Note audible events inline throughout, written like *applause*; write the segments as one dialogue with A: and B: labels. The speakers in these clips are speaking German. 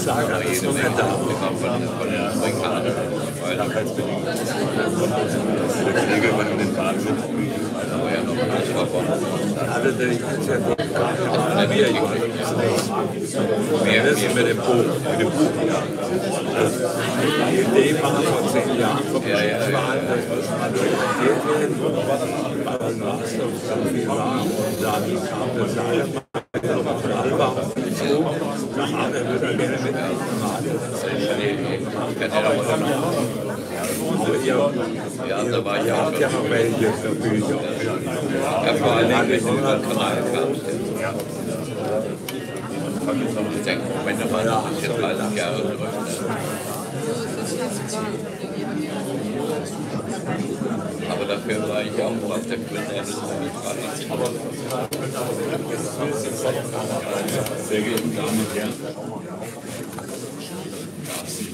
A: Saga ist noch nicht da. Krankheitsbedingt. Der Kriege über den Wahnsinn. Also der ist ja Mehr ist mit dem Buch. Mit dem Buch. Die Idee war vor zehn Jahren vom ja, ja, ja, dass man dokumentiert werden, weil das Master so viel war. Und dann kam der Saga von Alba zu. Nach der würde gerne mit ja, da war ich auch. Ja, vor allen Dingen, wenn du über den Kanal kamst. Ich denke, wenn der Mann jetzt 30 Jahre läuft. Aber dafür war ich auch auf der Quelle eines
B: Sehr geehrte Damen und Herren,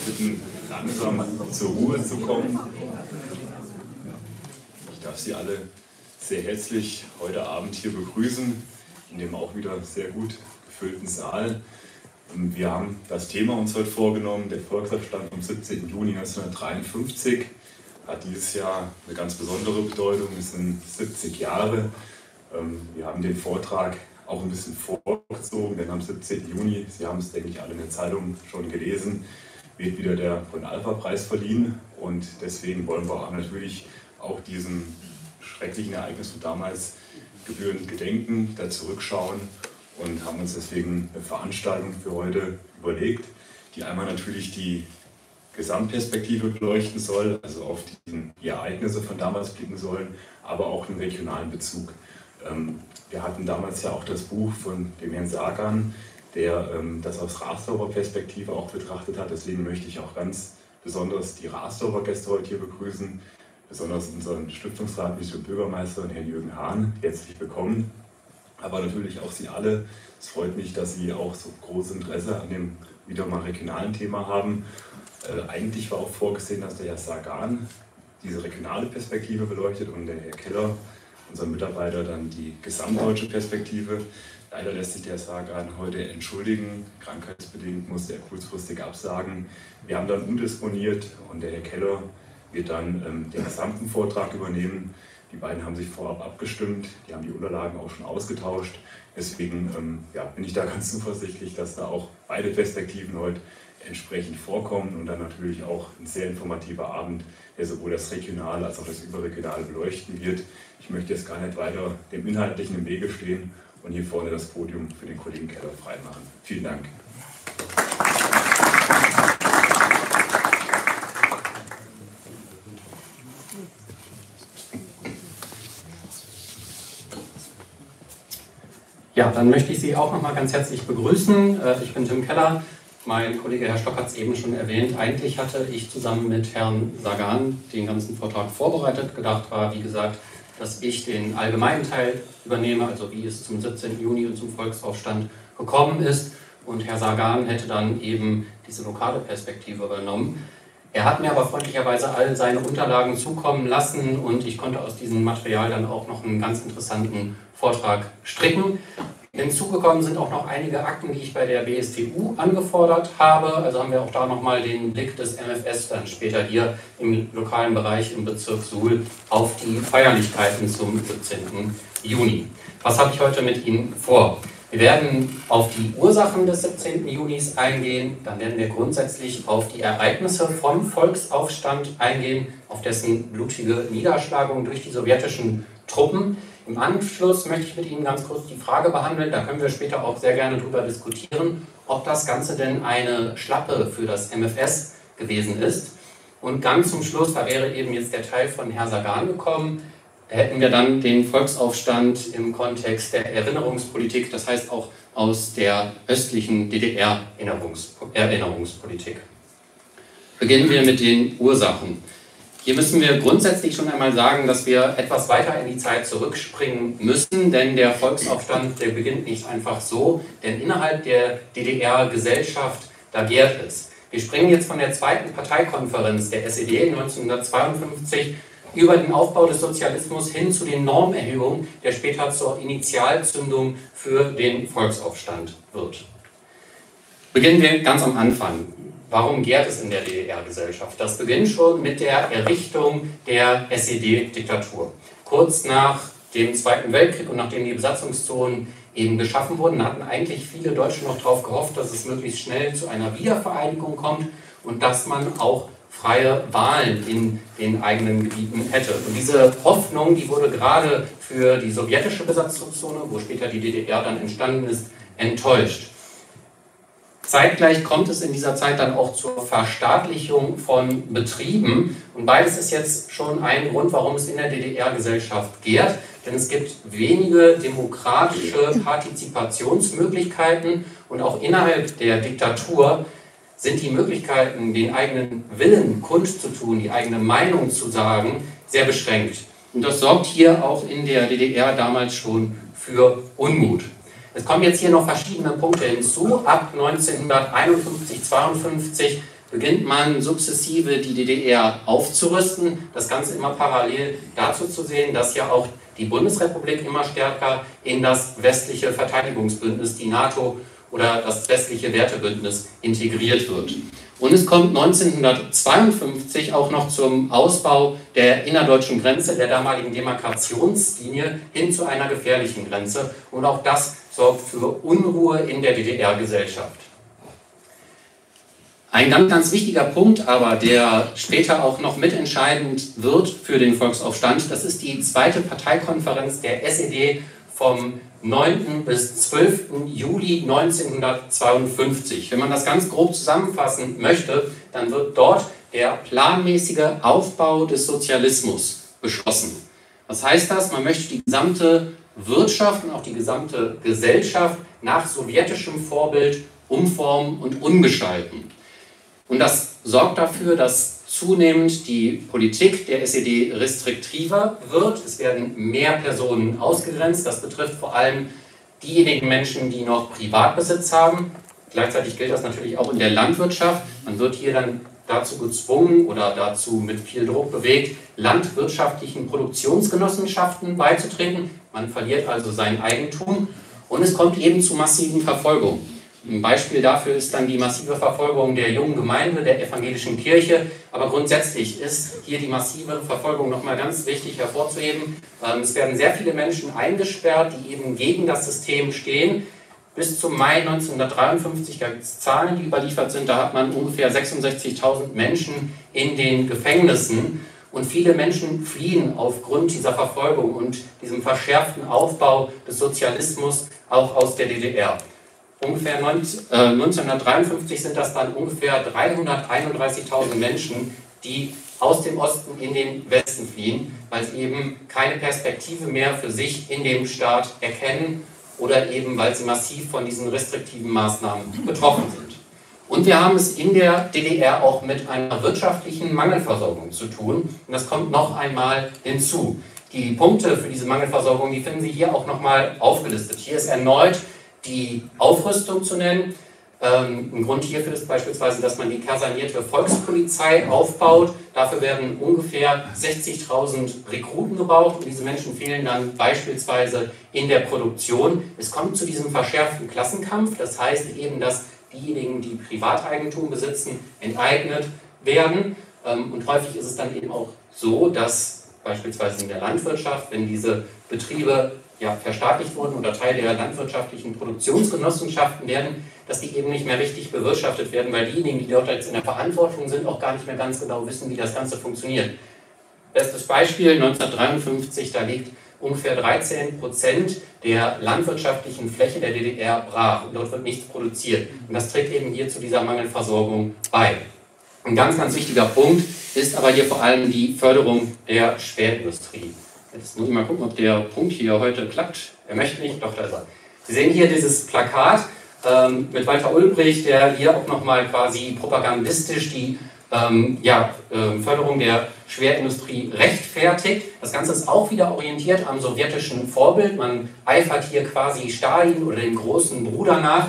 B: bitten, langsam zur Ruhe zu kommen. Ich darf Sie alle sehr herzlich heute Abend hier begrüßen, in dem auch wieder sehr gut gefüllten Saal. Wir haben das Thema uns heute vorgenommen, der Volksaufstand vom 17. Juni 1953 hat dieses Jahr eine ganz besondere Bedeutung. Es sind 70 Jahre. Ähm, wir haben den Vortrag auch ein bisschen vorgezogen, denn am 17. Juni, Sie haben es, denke ich, alle in der Zeitung schon gelesen, wird wieder der von Alpha Preis verliehen und deswegen wollen wir auch natürlich auch diesem schrecklichen Ereignis von damals gebührend gedenken, da zurückschauen und haben uns deswegen eine Veranstaltung für heute überlegt, die einmal natürlich die Gesamtperspektive beleuchten soll, also auf die Ereignisse von damals blicken sollen, aber auch einen regionalen Bezug. Ähm, wir hatten damals ja auch das Buch von dem Herrn Sagan, der ähm, das aus Rasdorfer Perspektive auch betrachtet hat. Deswegen möchte ich auch ganz besonders die Rasdorfer Gäste heute hier begrüßen, besonders unseren Stiftungsrat, Vize Bürgermeister und Herrn Jürgen Hahn, herzlich willkommen. Aber natürlich auch Sie alle. Es freut mich, dass Sie auch so großes Interesse an dem wieder mal regionalen Thema haben. Äh, eigentlich war auch vorgesehen, dass der Herr Sagan diese regionale Perspektive beleuchtet und der Herr Keller, unser Mitarbeiter, dann die gesamtdeutsche Perspektive. Leider lässt sich der Sagan heute entschuldigen. Krankheitsbedingt muss er kurzfristig absagen. Wir haben dann umdisponiert und der Herr Keller wird dann ähm, den gesamten Vortrag übernehmen. Die beiden haben sich vorab abgestimmt, die haben die Unterlagen auch schon ausgetauscht. Deswegen ähm, ja, bin ich da *laughs* ganz zuversichtlich, dass da auch beide Perspektiven heute entsprechend vorkommen und dann natürlich auch ein sehr informativer Abend, der sowohl das Regionale als auch das Überregionale beleuchten wird. Ich möchte jetzt gar nicht weiter dem Inhaltlichen im Wege stehen und hier vorne das Podium für den Kollegen Keller freimachen. Vielen Dank.
C: Ja, dann möchte ich Sie auch noch mal ganz herzlich begrüßen. Äh, ich bin Tim Keller. Mein Kollege Herr Stock hat es eben schon erwähnt. Eigentlich hatte ich zusammen mit Herrn Sagan den ganzen Vortrag vorbereitet. Gedacht war, wie gesagt, dass ich den allgemeinen Teil übernehme, also wie es zum 17. Juni und zum Volksaufstand gekommen ist. Und Herr Sagan hätte dann eben diese lokale Perspektive übernommen. Er hat mir aber freundlicherweise all seine Unterlagen zukommen lassen und ich konnte aus diesem Material dann auch noch einen ganz interessanten Vortrag stricken. Hinzugekommen sind auch noch einige Akten, die ich bei der BSTU angefordert habe. Also haben wir auch da nochmal den Blick des MFS dann später hier im lokalen Bereich im Bezirk Suhl auf die Feierlichkeiten zum 17. Juni. Was habe ich heute mit Ihnen vor? Wir werden auf die Ursachen des 17. Junis eingehen, dann werden wir grundsätzlich auf die Ereignisse vom Volksaufstand eingehen, auf dessen blutige Niederschlagung durch die sowjetischen Truppen. Im Anschluss möchte ich mit Ihnen ganz kurz die Frage behandeln, da können wir später auch sehr gerne darüber diskutieren, ob das Ganze denn eine Schlappe für das MFS gewesen ist. Und ganz zum Schluss, da wäre eben jetzt der Teil von Herr Sagan gekommen, hätten wir dann den Volksaufstand im Kontext der Erinnerungspolitik, das heißt auch aus der östlichen DDR-Erinnerungspolitik. Beginnen wir mit den Ursachen. Hier müssen wir grundsätzlich schon einmal sagen, dass wir etwas weiter in die Zeit zurückspringen müssen, denn der Volksaufstand, der beginnt nicht einfach so, denn innerhalb der DDR-Gesellschaft, da gärt es. Wir springen jetzt von der zweiten Parteikonferenz der SED 1952 über den Aufbau des Sozialismus hin zu den Normerhöhungen, der später zur Initialzündung für den Volksaufstand wird. Beginnen wir ganz am Anfang. Warum gärt es in der DDR-Gesellschaft? Das beginnt schon mit der Errichtung der SED-Diktatur. Kurz nach dem Zweiten Weltkrieg und nachdem die Besatzungszonen eben geschaffen wurden, hatten eigentlich viele Deutsche noch darauf gehofft, dass es möglichst schnell zu einer Wiedervereinigung kommt und dass man auch freie Wahlen in den eigenen Gebieten hätte. Und diese Hoffnung, die wurde gerade für die sowjetische Besatzungszone, wo später die DDR dann entstanden ist, enttäuscht. Zeitgleich kommt es in dieser Zeit dann auch zur Verstaatlichung von Betrieben. Und beides ist jetzt schon ein Grund, warum es in der DDR-Gesellschaft gärt. Denn es gibt wenige demokratische Partizipationsmöglichkeiten und auch innerhalb der Diktatur sind die Möglichkeiten, den eigenen Willen kundzutun, die eigene Meinung zu sagen, sehr beschränkt. Und das sorgt hier auch in der DDR damals schon für Unmut. Es kommen jetzt hier noch verschiedene Punkte hinzu. Ab 1951, 52 beginnt man sukzessive die DDR aufzurüsten. Das Ganze immer parallel dazu zu sehen, dass ja auch die Bundesrepublik immer stärker in das westliche Verteidigungsbündnis, die NATO oder das westliche Wertebündnis integriert wird. Und es kommt 1952 auch noch zum Ausbau der innerdeutschen Grenze, der damaligen Demarkationslinie, hin zu einer gefährlichen Grenze. Und auch das sorgt für Unruhe in der DDR-Gesellschaft. Ein ganz, ganz wichtiger Punkt aber, der später auch noch mitentscheidend wird für den Volksaufstand, das ist die zweite Parteikonferenz der SED vom 9. bis 12. Juli 1952. Wenn man das ganz grob zusammenfassen möchte, dann wird dort der planmäßige Aufbau des Sozialismus beschlossen. Was heißt das? Man möchte die gesamte Wirtschaft und auch die gesamte Gesellschaft nach sowjetischem Vorbild umformen und umgestalten. Und das sorgt dafür, dass zunehmend die Politik der SED restriktiver wird. Es werden mehr Personen ausgegrenzt. Das betrifft vor allem diejenigen Menschen, die noch Privatbesitz haben. Gleichzeitig gilt das natürlich auch in der Landwirtschaft. Man wird hier dann dazu gezwungen oder dazu mit viel Druck bewegt, landwirtschaftlichen Produktionsgenossenschaften beizutreten. Man verliert also sein Eigentum und es kommt eben zu massiven Verfolgungen. Ein Beispiel dafür ist dann die massive Verfolgung der jungen Gemeinde, der evangelischen Kirche. Aber grundsätzlich ist hier die massive Verfolgung nochmal ganz wichtig hervorzuheben. Ähm, es werden sehr viele Menschen eingesperrt, die eben gegen das System stehen. Bis zum Mai 1953 gab es Zahlen, die überliefert sind. Da hat man ungefähr 66.000 Menschen in den Gefängnissen. Und viele Menschen fliehen aufgrund dieser Verfolgung und diesem verschärften Aufbau des Sozialismus auch aus der DDR. Ungefähr 1953 äh, sind das dann ungefähr 331.000 Menschen, die aus dem Osten in den Westen fliehen, weil sie eben keine Perspektive mehr für sich in dem Staat erkennen oder eben weil sie massiv von diesen restriktiven Maßnahmen betroffen sind. Und wir haben es in der DDR auch mit einer wirtschaftlichen Mangelversorgung zu tun. Und das kommt noch einmal hinzu. Die Punkte für diese Mangelversorgung, die finden Sie hier auch nochmal aufgelistet. Hier ist erneut die Aufrüstung zu nennen. Ähm, ein Grund hierfür ist beispielsweise, dass man die kasernierte Volkspolizei aufbaut. Dafür werden ungefähr 60.000 Rekruten gebraucht und diese Menschen fehlen dann beispielsweise in der Produktion. Es kommt zu diesem verschärften Klassenkampf. Das heißt eben, dass diejenigen, die Privateigentum besitzen, enteignet werden. Ähm, und häufig ist es dann eben auch so, dass beispielsweise in der Landwirtschaft, wenn diese Betriebe ja, verstaatlicht wurden oder Teil der landwirtschaftlichen Produktionsgenossenschaften werden, dass die eben nicht mehr richtig bewirtschaftet werden, weil diejenigen, die dort jetzt in der Verantwortung sind, auch gar nicht mehr ganz genau wissen, wie das Ganze funktioniert. Bestes Beispiel 1953, da liegt ungefähr 13 Prozent der landwirtschaftlichen Fläche der DDR brach und dort wird nichts produziert. Und das trägt eben hier zu dieser Mangelversorgung bei. Ein ganz, ganz wichtiger Punkt ist aber hier vor allem die Förderung der Schwerindustrie. Jetzt muss ich mal gucken, ob der Punkt hier heute klappt. Er möchte nicht, doch, da ist er. Sie sehen hier dieses Plakat ähm, mit Walter Ulbricht, der hier auch nochmal quasi propagandistisch die ähm, ja, äh, Förderung der Schwerindustrie rechtfertigt. Das Ganze ist auch wieder orientiert am sowjetischen Vorbild. Man eifert hier quasi Stalin oder dem großen Bruder nach.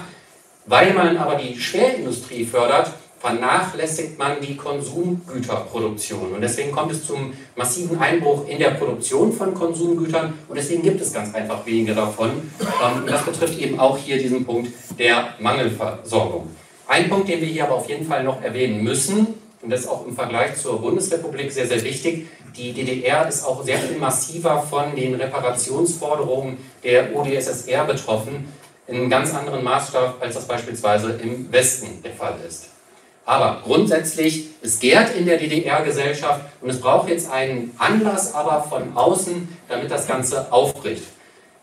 C: Weil man aber die Schwerindustrie fördert, vernachlässigt man die Konsumgüterproduktion. Und deswegen kommt es zum massiven Einbruch in der Produktion von Konsumgütern und deswegen gibt es ganz einfach weniger davon. Ähm, und das betrifft eben auch hier diesen Punkt der Mangelversorgung. Ein Punkt, den wir hier aber auf jeden Fall noch erwähnen müssen, und das ist auch im Vergleich zur Bundesrepublik sehr, sehr wichtig, die DDR ist auch sehr viel massiver von den Reparationsforderungen der UdSSR betroffen, in einem ganz anderen Maßstab, als das beispielsweise im Westen der Fall ist. Aber grundsätzlich, es gärt in der DDR-Gesellschaft und es braucht jetzt einen Anlass aber von außen, damit das Ganze aufbricht.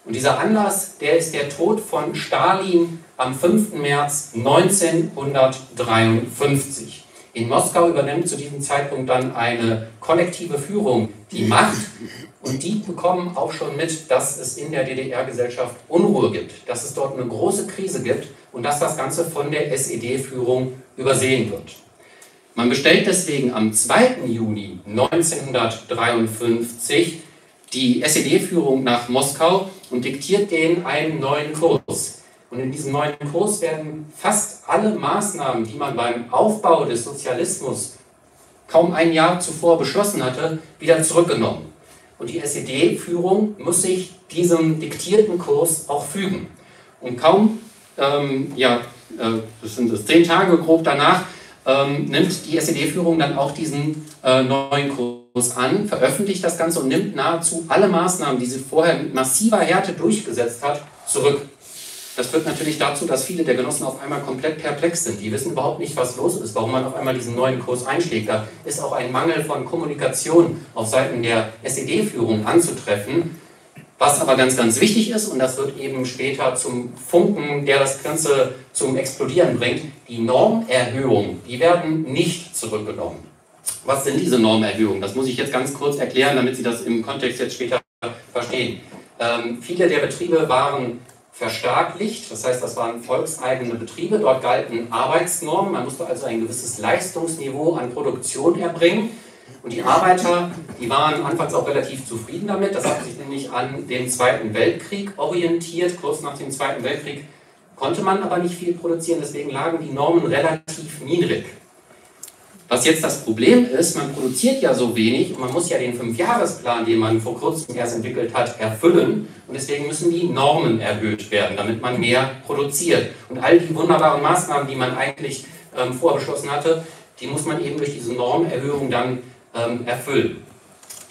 C: Und dieser Anlass, der ist der Tod von Stalin am 5. März 1953. In Moskau übernimmt zu diesem Zeitpunkt dann eine kollektive Führung die Macht und die bekommen auch schon mit, dass es in der DDR-Gesellschaft Unruhe gibt, dass es dort eine große Krise gibt und dass das Ganze von der SED-Führung übersehen wird. Man bestellt deswegen am 2. Juni 1953 die SED-Führung nach Moskau und diktiert denen einen neuen Kurs. Und in diesem neuen Kurs werden fast alle Maßnahmen, die man beim Aufbau des Sozialismus kaum ein Jahr zuvor beschlossen hatte, wieder zurückgenommen. Und die SED-Führung muss sich diesem diktierten Kurs auch fügen. Und kaum, ähm, ja, äh, das sind es zehn Tage grob danach, ähm, nimmt die SED-Führung dann auch diesen äh, neuen Kurs an, veröffentlicht das Ganze und nimmt nahezu alle Maßnahmen, die sie vorher mit massiver Härte durchgesetzt hat, zurück. Das führt natürlich dazu, dass viele der Genossen auf einmal komplett perplex sind. Die wissen überhaupt nicht, was los ist, warum man auf einmal diesen neuen Kurs einschlägt. Da ist auch ein Mangel von Kommunikation auf Seiten der SED-Führung anzutreffen. Was aber ganz, ganz wichtig ist, und das wird eben später zum Funken, der das Ganze zum Explodieren bringt, die Normerhöhungen, die werden nicht zurückgenommen. Was sind diese Normerhöhungen? Das muss ich jetzt ganz kurz erklären, damit Sie das im Kontext jetzt später verstehen. Ähm, viele der Betriebe waren verstaatlicht. Das heißt, das waren volkseigene Betriebe. Dort galten Arbeitsnormen. Man musste also ein gewisses Leistungsniveau an Produktion erbringen. Und die Arbeiter, die waren anfangs auch relativ zufrieden damit. Das hat sich nämlich an dem Zweiten Weltkrieg orientiert. Kurz nach dem Zweiten Weltkrieg konnte man aber nicht viel produzieren. Deswegen lagen die Normen relativ niedrig. Was jetzt das Problem ist, man produziert ja so wenig und man muss ja den Fünfjahresplan, den man vor kurzem erst entwickelt hat, erfüllen. Und deswegen müssen die Normen erhöht werden, damit man mehr produziert. Und all die wunderbaren Maßnahmen, die man eigentlich ähm, vorbeschlossen hatte, die muss man eben durch diese Normerhöhung dann ähm, erfüllen.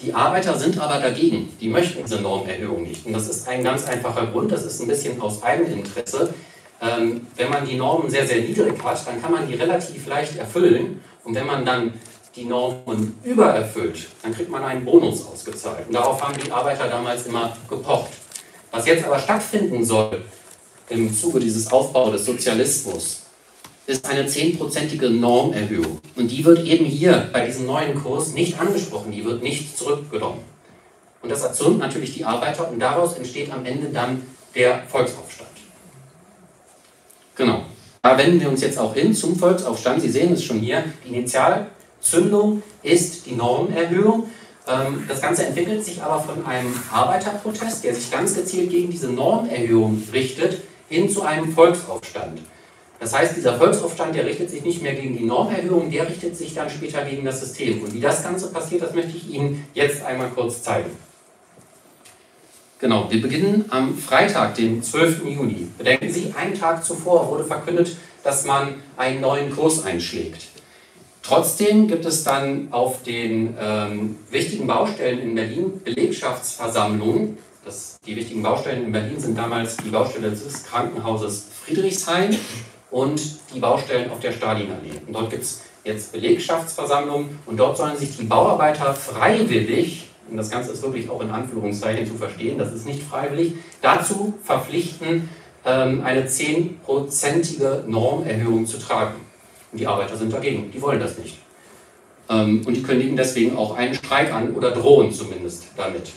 C: Die Arbeiter sind aber dagegen. Die möchten diese Normerhöhung nicht. Und das ist ein ganz einfacher Grund. Das ist ein bisschen aus Eigeninteresse. Ähm, wenn man die Normen sehr, sehr niedrig hat, dann kann man die relativ leicht erfüllen. Und wenn man dann die Normen übererfüllt, dann kriegt man einen Bonus ausgezahlt. Und darauf haben die Arbeiter damals immer gepocht. Was jetzt aber stattfinden soll im Zuge dieses Aufbaus des Sozialismus, ist eine zehnprozentige Normerhöhung. Und die wird eben hier bei diesem neuen Kurs nicht angesprochen, die wird nicht zurückgenommen. Und das erzürnt natürlich die Arbeiter und daraus entsteht am Ende dann der Volksaufstand. Genau. Da wenden wir uns jetzt auch hin zum Volksaufstand. Sie sehen es schon hier. Die Initialzündung ist die Normenerhöhung. Ähm, das Ganze entwickelt sich aber von einem Arbeiterprotest, der sich ganz gezielt gegen diese Normerhöhung richtet, hin zu einem Volksaufstand. Das heißt, dieser Volksaufstand, der richtet sich nicht mehr gegen die Normerhöhung, der richtet sich dann später gegen das System. Und wie das Ganze passiert, das möchte ich Ihnen jetzt einmal kurz zeigen. Genau, wir beginnen am Freitag, den 12. Juni. Bedenken Sie, einen Tag zuvor wurde verkündet, dass man einen neuen Kurs einschlägt. Trotzdem gibt es dann auf den ähm, wichtigen Baustellen in Berlin Belegschaftsversammlungen. Das, die wichtigen Baustellen in Berlin sind damals die Baustelle des Krankenhauses Friedrichshain und die Baustellen auf der Stalinallee. Und dort gibt es jetzt Belegschaftsversammlungen und dort sollen sich die Bauarbeiter freiwillig und das Ganze ist wirklich auch in Anführungszeichen zu verstehen, das ist nicht freiwillig, dazu verpflichten, ähm, eine zehnprozentige Normerhöhung zu tragen. Und die Arbeiter sind dagegen, die wollen das nicht. Ähm, und die kündigen deswegen auch einen Streik an oder drohen zumindest damit.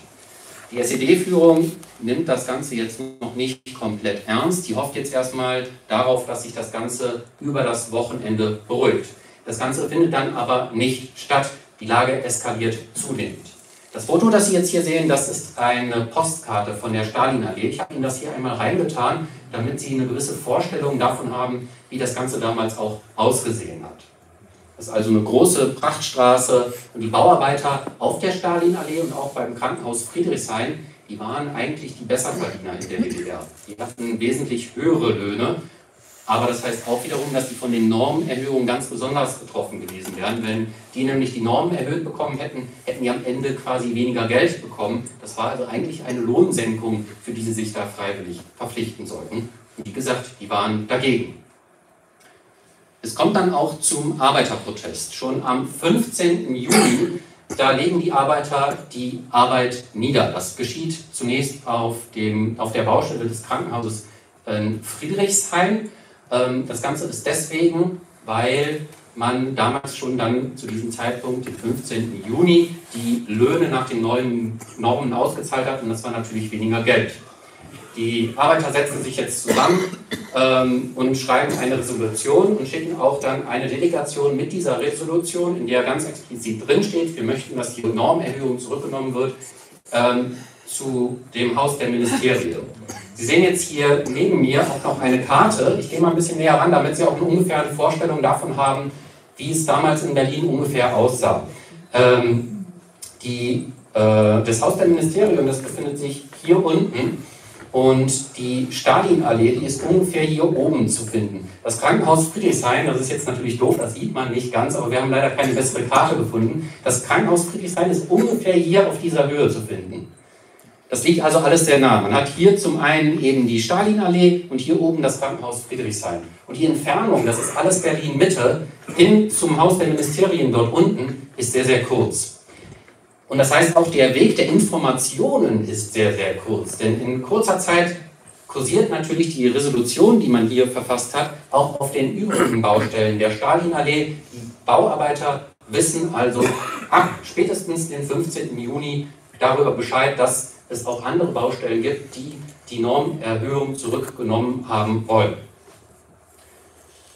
C: Die SED-Führung nimmt das Ganze jetzt noch nicht komplett ernst. Die hofft jetzt erstmal darauf, dass sich das Ganze über das Wochenende beruhigt. Das Ganze findet dann aber nicht statt. Die Lage eskaliert zunehmend. Das Foto, das Sie jetzt hier sehen, das ist eine Postkarte von der Stalinallee. Ich habe Ihnen das hier einmal reingetan, damit Sie eine gewisse Vorstellung davon haben, wie das Ganze damals auch ausgesehen hat. Das ist also eine große Prachtstraße und die Bauarbeiter auf der Stalinallee und auch beim Krankenhaus Friedrichshain, die waren eigentlich die Besserverdiener in der DDR. Die hatten wesentlich höhere Löhne Aber das heißt auch wiederum, dass die von den Normenerhöhungen ganz besonders betroffen gewesen wären. Wenn die nämlich die Normen erhöht bekommen hätten, hätten die am Ende quasi weniger Geld bekommen. Das war also eigentlich eine Lohnsenkung, für die sie sich da freiwillig verpflichten sollten. Wie gesagt, die waren dagegen. Es kommt dann auch zum Arbeiterprotest. Schon am 15. Juli, da legen die Arbeiter die Arbeit nieder. Das geschieht zunächst auf, dem, auf der Baustelle des Krankenhauses in Friedrichshain. Ähm, das Ganze ist deswegen, weil man damals schon dann zu diesem Zeitpunkt, den 15. Juni, die Löhne nach den neuen Normen ausgezahlt hat und das war natürlich weniger Geld. Die Arbeiter setzen sich jetzt zusammen ähm, und schreiben eine Resolution und schicken auch dann eine Delegation mit dieser Resolution, in der ganz explizit drinsteht, wir möchten, dass die Normerhöhung zurückgenommen wird, ähm, zu dem Haus der Ministerien. Sie sehen jetzt hier neben mir auch noch eine Karte. Ich gehe mal ein bisschen näher ran, damit Sie auch eine ungefähre Vorstellung davon haben, wie es damals in Berlin ungefähr aussah. Ähm, die, äh, das Haus der Ministerien, das befindet sich hier unten. Und die Stalinallee, die ist ungefähr hier oben zu finden. Das Krankenhaus Friedrichshain, das ist jetzt natürlich doof, das sieht man nicht ganz, aber wir haben leider keine bessere Karte gefunden. Das Krankenhaus Friedrichshain ist ungefähr hier auf dieser Höhe zu finden. Das liegt also alles sehr nah. Man hat hier zum einen eben die Stalinallee und hier oben das Krankenhaus Friedrichshain. Und die Entfernung, das ist alles Berlin-Mitte, hin zum Haus der Ministerien dort unten, ist sehr, sehr kurz. Und das heißt, auch der Weg der Informationen ist sehr, sehr kurz. Denn in kurzer Zeit kursiert natürlich die Resolution, die man hier verfasst hat, auch auf den übrigen Baustellen der Stalinallee. Die Bauarbeiter wissen also ab spätestens den 15. Juni darüber Bescheid, dass es auch andere Baustellen gibt, die die Normerhöhung zurückgenommen haben wollen.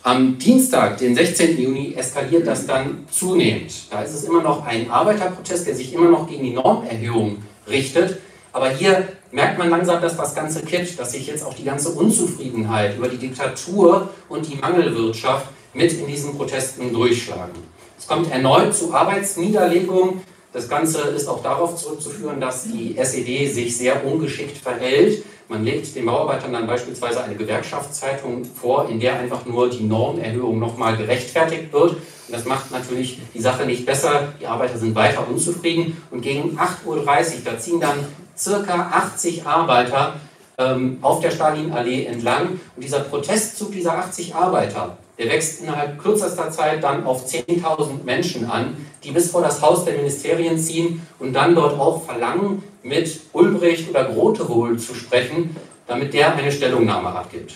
C: Am Dienstag, den 16. Juni, eskaliert das dann zunehmend. Da ist es immer noch ein Arbeiterprotest, der sich immer noch gegen die Normerhöhung richtet. Aber hier merkt man langsam, dass das Ganze kippt, dass sich jetzt auch die ganze Unzufriedenheit über die Diktatur und die Mangelwirtschaft mit in diesen Protesten durchschlagen. Es kommt erneut zu Arbeitsniederlegungen. Das Ganze ist auch darauf zurückzuführen, dass die SED sich sehr ungeschickt verhält. Man legt den Bauarbeitern dann beispielsweise eine Gewerkschaftszeitung vor, in der einfach nur die Normerhöhung nochmal gerechtfertigt wird. Und das macht natürlich die Sache nicht besser. Die Arbeiter sind weiter unzufrieden. Und gegen 8.30 Uhr, da ziehen dann circa 80 Arbeiter ähm, auf der Stalinallee entlang. Und dieser Protestzug dieser 80 Arbeiter, der wächst innerhalb kürzester Zeit dann auf 10.000 Menschen an, die bis vor das Haus der Ministerien ziehen und dann dort auch verlangen, mit Ulbricht oder Grotewohl zu sprechen, damit der eine Stellungnahme abgibt.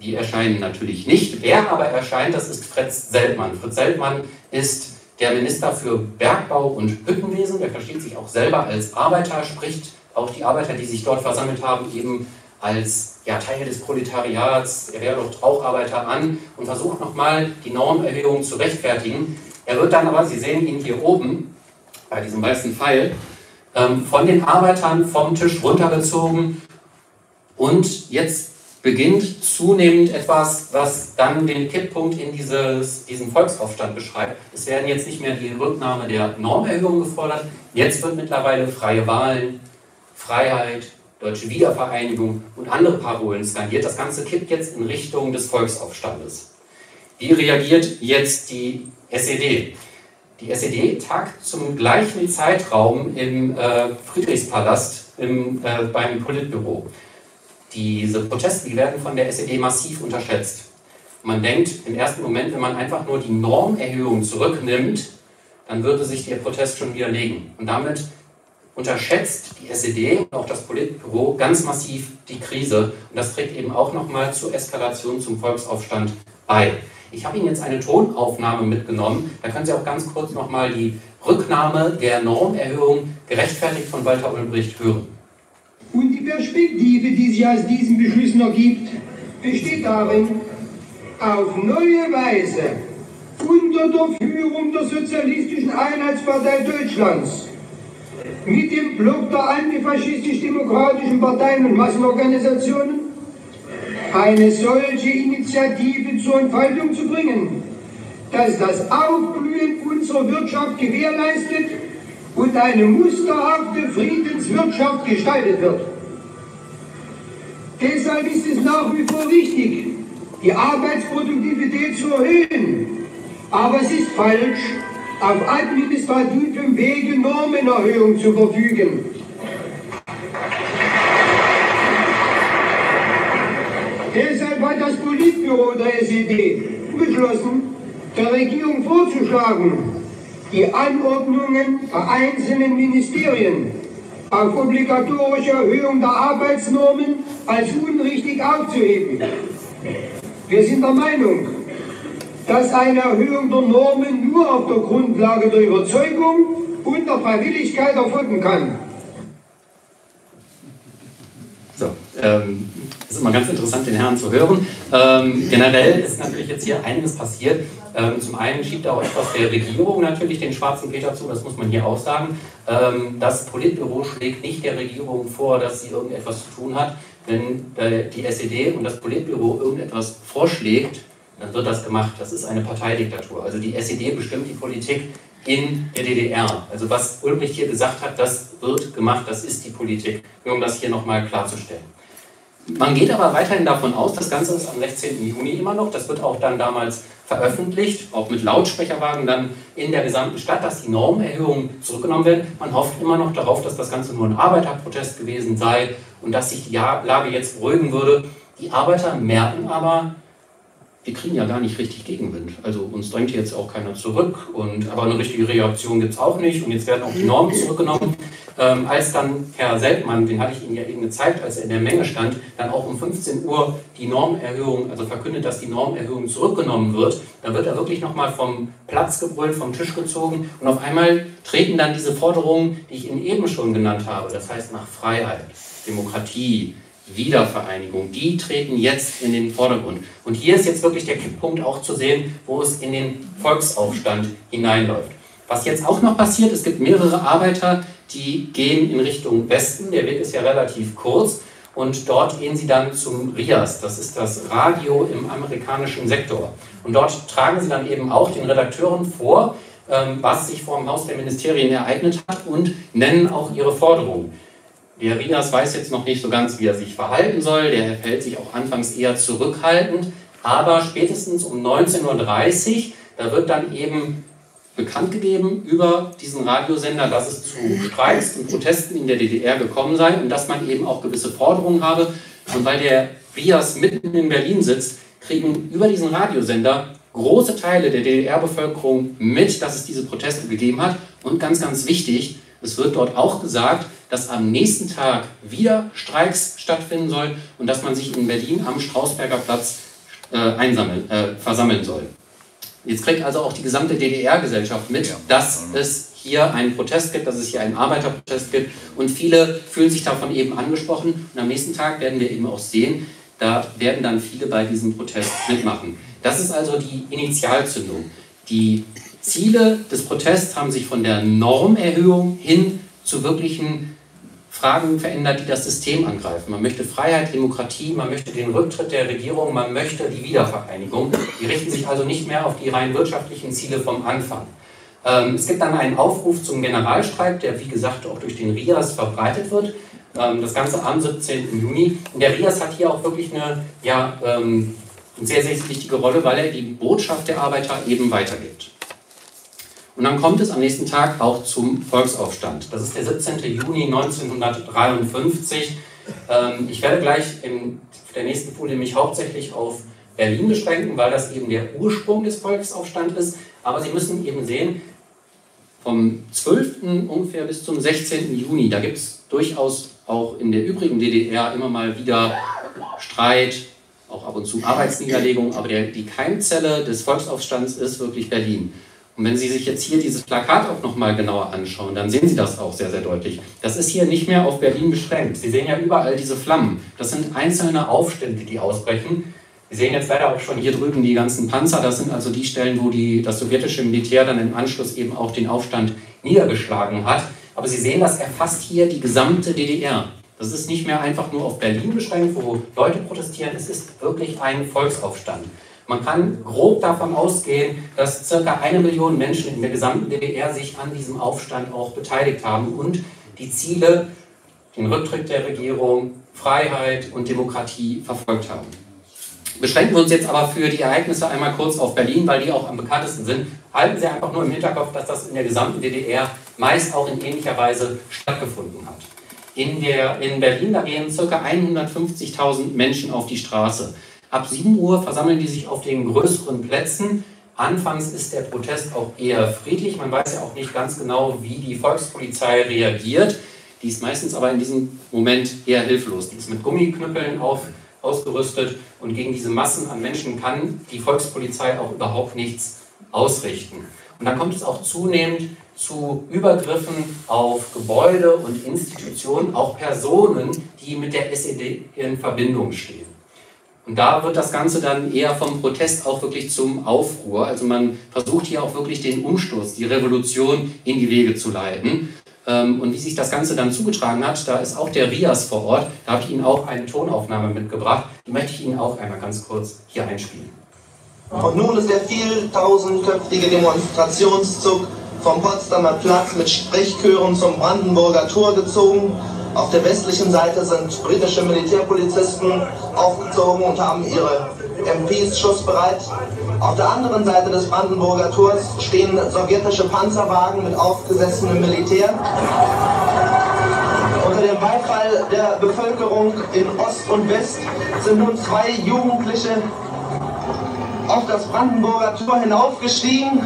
C: Die erscheinen natürlich nicht. Wer aber erscheint, das ist Fritz Seltmann. Fritz Seltmann ist der Minister für Bergbau und Hüttenwesen. Der versteht sich auch selber als Arbeiter, spricht auch die Arbeiter, die sich dort versammelt haben, eben als ja, Teil des Proletariats, er wäre doch Raucharbeiter an und versucht nochmal die Normerhöhung zu rechtfertigen. Er wird dann aber, Sie sehen ihn hier oben bei diesem weißen Pfeil, ähm, von den Arbeitern vom Tisch runtergezogen und jetzt beginnt zunehmend etwas, was dann den Kipppunkt in dieses, diesen Volksaufstand beschreibt. Es werden jetzt nicht mehr die Rücknahme der Normerhöhung gefordert, jetzt wird mittlerweile freie Wahlen, Freiheit, Deutsche Wiedervereinigung und andere Parolen skandiert. Das Ganze kippt jetzt in Richtung des Volksaufstandes. Wie reagiert jetzt die SED? Die SED tagt zum gleichen Zeitraum im äh, Friedrichspalast im, äh, beim Politbüro. Diese Proteste die werden von der SED massiv unterschätzt. Man denkt im ersten Moment, wenn man einfach nur die Normerhöhung zurücknimmt, dann würde sich der Protest schon widerlegen. Und damit unterschätzt die SED und auch das Politbüro ganz massiv die Krise. Und das trägt eben auch nochmal zur Eskalation zum Volksaufstand bei. Ich habe Ihnen jetzt eine Tonaufnahme mitgenommen. Da können Sie auch ganz kurz nochmal die Rücknahme der Normerhöhung gerechtfertigt von Walter Ulbricht hören.
D: Und die Perspektive, die sich aus diesen Beschlüssen ergibt, besteht darin, auf neue Weise unter der Führung der Sozialistischen Einheitspartei Deutschlands mit dem Block der antifaschistisch-demokratischen Parteien und Massenorganisationen eine solche Initiative zur Entfaltung zu bringen, dass das Aufblühen unserer Wirtschaft gewährleistet und eine musterhafte Friedenswirtschaft gestaltet wird. Deshalb ist es nach wie vor wichtig, die Arbeitsproduktivität zu erhöhen. Aber es ist falsch, auf administrativem Wege Normenerhöhung zu verfügen. Deshalb hat das Politbüro der SED beschlossen, der Regierung vorzuschlagen, die Anordnungen der einzelnen Ministerien auf obligatorische Erhöhung der Arbeitsnormen als unrichtig aufzuheben. Wir sind der Meinung, dass eine Erhöhung der Normen nur auf der Grundlage der Überzeugung und der Freiwilligkeit erfolgen kann.
C: So, ähm, ist immer ganz interessant, den Herrn zu hören. Ähm, generell ist natürlich jetzt hier einiges passiert. Ähm, zum einen schiebt auch etwas der Regierung natürlich den schwarzen Peter zu, das muss man hier auch sagen. Ähm, das Politbüro schlägt nicht der Regierung vor, dass sie irgendetwas zu tun hat. Wenn äh, die SED und das Politbüro irgendetwas vorschlägt, dann wird das gemacht. Das ist eine Parteidiktatur. Also die SED bestimmt die Politik in der DDR. Also was Ulbricht hier gesagt hat, das wird gemacht, das ist die Politik. Nur um das hier nochmal klarzustellen. Man geht aber weiterhin davon aus, das Ganze ist am 16. Juni immer noch, das wird auch dann damals veröffentlicht, auch mit Lautsprecherwagen dann in der gesamten Stadt, dass die Normerhöhungen zurückgenommen werden. Man hofft immer noch darauf, dass das Ganze nur ein Arbeiterprotest gewesen sei und dass sich die Lage jetzt beruhigen würde. Die Arbeiter merken aber, wir kriegen ja gar nicht richtig Gegenwind. Also uns drängt jetzt auch keiner zurück, und, aber eine richtige Reaktion gibt es auch nicht und jetzt werden auch die Normen zurückgenommen. Ähm, als dann Herr Seltmann, den hatte ich Ihnen ja eben gezeigt, als er in der Menge stand, dann auch um 15 Uhr die Normerhöhung, also verkündet, dass die Normerhöhung zurückgenommen wird, dann wird er wirklich nochmal vom Platz gebrüllt, vom Tisch gezogen und auf einmal treten dann diese Forderungen, die ich Ihnen eben schon genannt habe, das heißt nach Freiheit, Demokratie, Wiedervereinigung, die treten jetzt in den Vordergrund. Und hier ist jetzt wirklich der Kipppunkt auch zu sehen, wo es in den Volksaufstand hineinläuft. Was jetzt auch noch passiert, es gibt mehrere Arbeiter, die gehen in Richtung Westen, der Weg ist ja relativ kurz, und dort gehen sie dann zum RIAS, das ist das Radio im amerikanischen Sektor. Und dort tragen sie dann eben auch den Redakteuren vor, ähm, was sich vor dem Haus der Ministerien ereignet hat und nennen auch ihre Forderungen. Der Rias weiß jetzt noch nicht so ganz, wie er sich verhalten soll. Der verhält sich auch anfangs eher zurückhaltend. Aber spätestens um 19.30 Uhr, da wird dann eben bekannt gegeben über diesen Radiosender, dass es zu Streiks und Protesten in der DDR gekommen sei und dass man eben auch gewisse Forderungen habe. Und weil der Rias mitten in Berlin sitzt, kriegen über diesen Radiosender große Teile der DDR-Bevölkerung mit, dass es diese Proteste gegeben hat. Und ganz, ganz wichtig, es wird dort auch gesagt, dass am nächsten Tag wieder Streiks stattfinden soll und dass man sich in Berlin am Strausberger Platz äh, einsammeln, äh, versammeln soll. Jetzt kriegt also auch die gesamte DDR-Gesellschaft mit, dass es hier einen Protest gibt, dass es hier einen Arbeiterprotest gibt und viele fühlen sich davon eben angesprochen und am nächsten Tag werden wir eben auch sehen, da werden dann viele bei diesem Protest mitmachen. Das ist also die Initialzündung. Die Ziele des Protests haben sich von der Normerhöhung hin zu wirklichen Fragen verändert, die das System angreifen. Man möchte Freiheit, Demokratie, man möchte den Rücktritt der Regierung, man möchte die Wiedervereinigung. Die richten sich also nicht mehr auf die rein wirtschaftlichen Ziele vom Anfang. Ähm, es gibt dann einen Aufruf zum Generalstreik, der wie gesagt auch durch den RIAS verbreitet wird. Ähm, das Ganze am 17. Juni. Und der RIAS hat hier auch wirklich eine ja, ähm, sehr, sehr wichtige Rolle, weil er die Botschaft der Arbeiter eben weitergibt. Und dann kommt es am nächsten Tag auch zum Volksaufstand. Das ist der 17. Juni 1953. Ähm, ich werde gleich in der nächsten Folie mich hauptsächlich auf Berlin beschränken, weil das eben der Ursprung des Volksaufstands ist. Aber Sie müssen eben sehen, vom 12. ungefähr bis zum 16. Juni, da gibt es durchaus auch in der übrigen DDR immer mal wieder Streit, auch ab und zu Arbeitsniederlegungen, aber der, die Keimzelle des Volksaufstands ist wirklich Berlin. Und wenn Sie sich jetzt hier dieses Plakat auch nochmal genauer anschauen, dann sehen Sie das auch sehr, sehr deutlich. Das ist hier nicht mehr auf Berlin beschränkt. Sie sehen ja überall diese Flammen. Das sind einzelne Aufstände, die ausbrechen. Sie sehen jetzt leider auch schon hier drüben die ganzen Panzer. Das sind also die Stellen, wo die, das sowjetische Militär dann im Anschluss eben auch den Aufstand niedergeschlagen hat. Aber Sie sehen, das erfasst hier die gesamte DDR. Das ist nicht mehr einfach nur auf Berlin beschränkt, wo Leute protestieren. Es ist wirklich ein Volksaufstand. Man kann grob davon ausgehen, dass circa eine Million Menschen in der gesamten DDR sich an diesem Aufstand auch beteiligt haben und die Ziele, den Rücktritt der Regierung, Freiheit und Demokratie verfolgt haben. Beschränken wir uns jetzt aber für die Ereignisse einmal kurz auf Berlin, weil die auch am bekanntesten sind. Halten Sie einfach nur im Hinterkopf, dass das in der gesamten DDR meist auch in ähnlicher Weise stattgefunden hat. In, der, in Berlin, da gehen ca. 150.000 Menschen auf die Straße. Ab 7 Uhr versammeln die sich auf den größeren Plätzen. Anfangs ist der Protest auch eher friedlich. Man weiß ja auch nicht ganz genau, wie die Volkspolizei reagiert. Die ist meistens aber in diesem Moment eher hilflos. Die ist mit Gummiknüppeln auf, ausgerüstet und gegen diese Massen an Menschen kann die Volkspolizei auch überhaupt nichts ausrichten. Und dann kommt es auch zunehmend zu Übergriffen auf Gebäude und Institutionen, auch Personen, die mit der SED in Verbindung stehen. Und da wird das Ganze dann eher vom Protest auch wirklich zum Aufruhr. Also man versucht hier auch wirklich den Umsturz, die Revolution in die Wege zu leiten. Ähm, und wie sich das Ganze dann zugetragen hat, da ist auch der Rias vor Ort. Da habe ich Ihnen auch eine Tonaufnahme mitgebracht. Die möchte ich Ihnen auch einmal ganz kurz hier einspielen.
E: Und nun ist der vieltausendköpfige Demonstrationszug vom Potsdamer Platz mit Sprechchören zum Brandenburger Tor gezogen. Auf der westlichen Seite sind britische Militärpolizisten aufgezogen und haben ihre MPs schussbereit. Auf der anderen Seite des Brandenburger Tors stehen sowjetische Panzerwagen mit aufgesessenem Militär. Unter dem Beifall der Bevölkerung in Ost und West sind nun zwei Jugendliche auf das Brandenburger Tor hinaufgestiegen.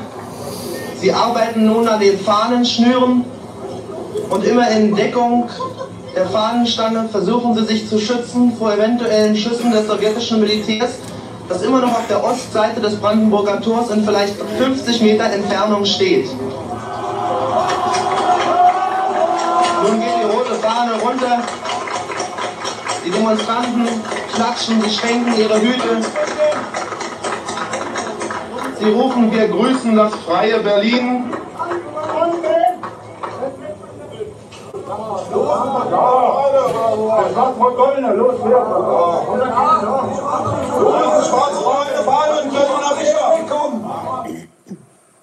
E: Sie arbeiten nun an den Fahnenschnüren und immer in Deckung der Fahnenstange versuchen sie sich zu schützen vor eventuellen Schüssen des sowjetischen Militärs, das immer noch auf der Ostseite des Brandenburger Tors in vielleicht 50 Meter Entfernung steht. Nun geht die rote Fahne runter. Die Demonstranten klatschen, sie schwenken ihre Hüte. Sie rufen, wir grüßen das freie Berlin.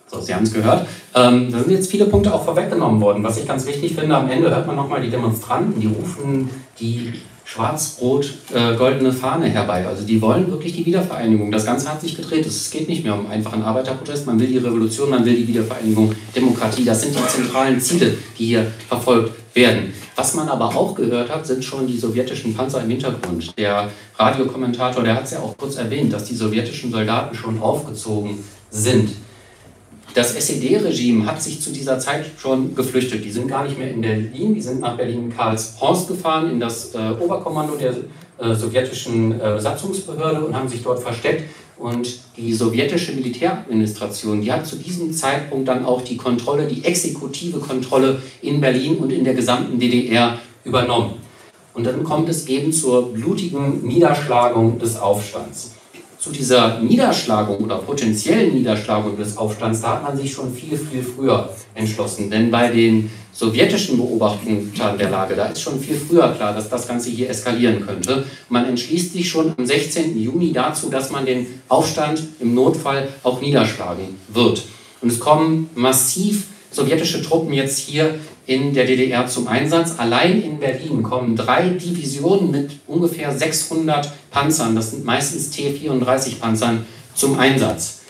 C: So, Sie haben es gehört. Ähm, da sind jetzt viele Punkte auch vorweggenommen worden. Was ich ganz wichtig finde, am Ende hört man nochmal die Demonstranten, die rufen die schwarz-rot-goldene Fahne herbei. Also die wollen wirklich die Wiedervereinigung. Das Ganze hat sich gedreht. Es geht nicht mehr um einfachen Arbeiterprotest. Man will die Revolution, man will die Wiedervereinigung, Demokratie. Das sind die zentralen Ziele, die hier verfolgt werden. Was man aber auch gehört hat, sind schon die sowjetischen Panzer im Hintergrund. Der Radiokommentator, der hat es ja auch kurz erwähnt, dass die sowjetischen Soldaten schon aufgezogen sind. Das SED-Regime hat sich zu dieser Zeit schon geflüchtet. Die sind gar nicht mehr in Berlin, die sind nach Berlin-Karlshorst gefahren, in das äh, Oberkommando der äh, sowjetischen äh, Besatzungsbehörde und haben sich dort versteckt. Und die sowjetische Militäradministration, die hat zu diesem Zeitpunkt dann auch die Kontrolle, die exekutive Kontrolle in Berlin und in der gesamten DDR übernommen. Und dann kommt es eben zur blutigen Niederschlagung des Aufstands zu dieser Niederschlagung oder potenziellen Niederschlagung des Aufstands, da hat man sich schon viel, viel früher entschlossen. Denn bei den sowjetischen Beobachtungen der Lage, da ist schon viel früher klar, dass das Ganze hier eskalieren könnte. Man entschließt sich schon am 16. Juni dazu, dass man den Aufstand im Notfall auch niederschlagen wird. Und es kommen massiv sowjetische Truppen jetzt hier in der DDR zum Einsatz. Allein in Berlin kommen drei Divisionen mit ungefähr 600 Panzern, das sind meistens T-34-Panzern, zum Einsatz.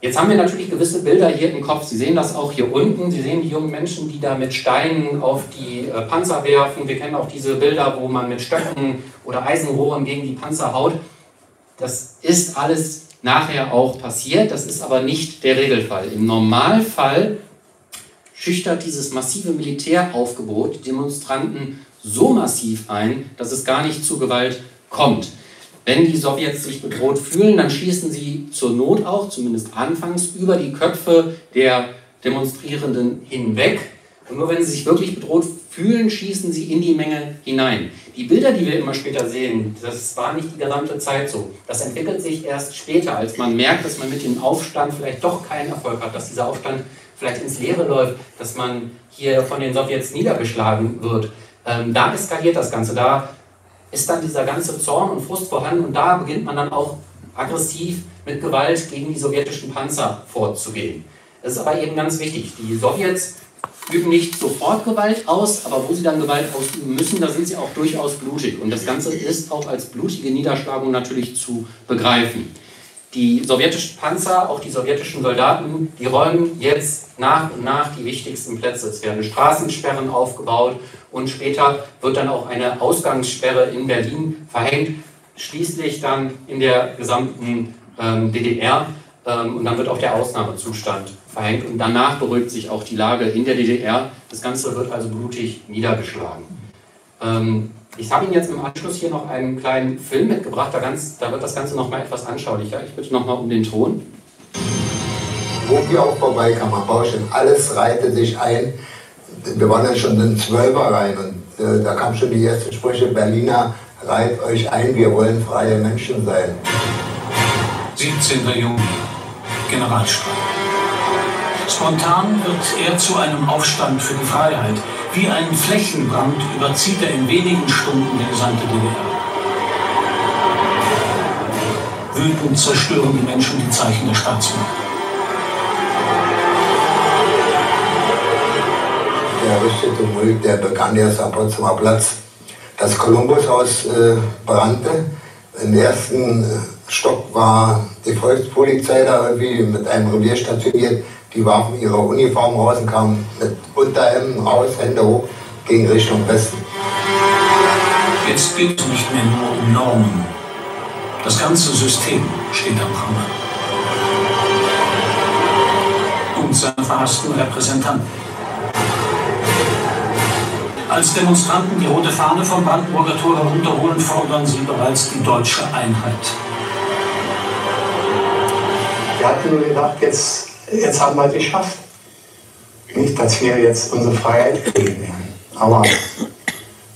C: Jetzt haben wir natürlich gewisse Bilder hier im Kopf. Sie sehen das auch hier unten. Sie sehen die jungen Menschen, die da mit Steinen auf die äh, Panzer werfen. Wir kennen auch diese Bilder, wo man mit Stöcken oder Eisenrohren gegen die Panzer haut. Das ist alles nachher auch passiert. Das ist aber nicht der Regelfall. Im Normalfall schüchtert dieses massive Militäraufgebot Demonstranten so massiv ein, dass es gar nicht zu Gewalt kommt. Wenn die Sowjets sich bedroht fühlen, dann schießen sie zur Not auch, zumindest anfangs, über die Köpfe der Demonstrierenden hinweg. Und nur wenn sie sich wirklich bedroht fühlen, schießen sie in die Menge hinein. Die Bilder, die wir immer später sehen, das war nicht die gesamte Zeit so. Das entwickelt sich erst später, als man merkt, dass man mit dem Aufstand vielleicht doch keinen Erfolg hat, dass dieser Aufstand vielleicht ins Leere läuft, dass man hier von den Sowjets niedergeschlagen wird. Ähm, da eskaliert das Ganze, da ist dann dieser ganze Zorn und Frust vorhanden und da beginnt man dann auch aggressiv mit Gewalt gegen die sowjetischen Panzer vorzugehen. Das ist aber eben ganz wichtig. Die Sowjets üben nicht sofort Gewalt aus, aber wo sie dann Gewalt ausüben müssen, da sind sie auch durchaus blutig. Und das Ganze ist auch als blutige Niederschlagung natürlich zu begreifen. Die sowjetischen Panzer, auch die sowjetischen Soldaten, die räumen jetzt nach und nach die wichtigsten Plätze. Es werden Straßensperren aufgebaut und später wird dann auch eine Ausgangssperre in Berlin verhängt, schließlich dann in der gesamten ähm, DDR. Ähm, und dann wird auch der Ausnahmezustand verhängt und danach beruhigt sich auch die Lage in der DDR. Das Ganze wird also blutig niedergeschlagen. Ähm, ich habe Ihnen jetzt im Anschluss hier noch einen kleinen Film mitgebracht, da, ganz, da wird das Ganze noch mal etwas anschaulicher. Ich bitte noch mal um den Ton.
F: Wo wir auch vorbeikamen, am Baustellen, alles reihte sich ein. Wir waren dann schon in Zwölfer rein und äh, da kamen schon die ersten Sprüche, Berliner, reiht euch ein, wir wollen freie Menschen sein.
G: 17. Juni, Generalstreik. Spontan wird er zu einem Aufstand für die Freiheit. Wie ein Flächenbrand überzieht er in wenigen Stunden die gesamte DDR. Wütend zerstören die Menschen die Zeichen der Staatsmacht.
F: Der richtige Tumult, der begann erst am Potsdamer Platz. Das Kolumbushaus äh, brannte. Im ersten äh, Stock war die Volkspolizei da irgendwie mit einem Revier stationiert. Die warfen ihre Uniform raus und kamen mit Unterhemden raus, Hände hoch, gegen Richtung Westen.
G: Jetzt geht es nicht mehr nur um Normen. Das ganze System steht am Pranger. Und seine verhassten Repräsentanten. Als Demonstranten die rote Fahne vom Brandenburger Tor herunterholen, fordern sie bereits die deutsche Einheit.
H: Wir hatten nur gedacht, jetzt jetzt haben wir es geschafft. Nicht, dass wir jetzt unsere Freiheit kriegen werden. Aber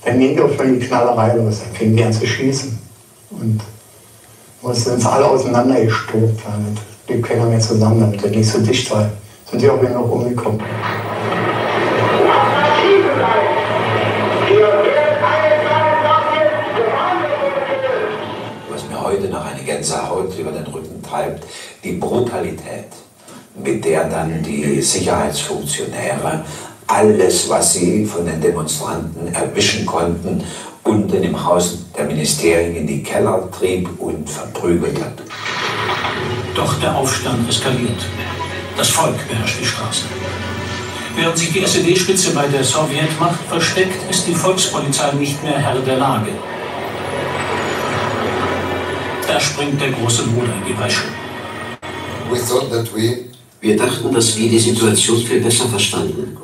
H: dann ging doch schon die Knallerei los. Dann fingen die an zu schießen. Und mussten uns alle auseinandergestobt werden. Die keiner mehr zusammen, damit er nicht so dicht war. Sind die auch wieder noch umgekommen.
I: Was mir heute noch eine Gänsehaut über den Rücken treibt, die Brutalität mit der dann die Sicherheitsfunktionäre alles, was sie von den Demonstranten erwischen konnten, unten im Haus der Ministerien in die Keller trieb und verprügelt hat.
G: Doch der Aufstand eskaliert. Das Volk beherrscht die Straßen. Während sich die SED-Spitze bei der Sowjetmacht versteckt, ist die Volkspolizei nicht mehr Herr der Lage. Da springt der große Bruder in die Bresche.
F: We thought that we
J: wir dachten, dass wir die Situation viel besser verstanden.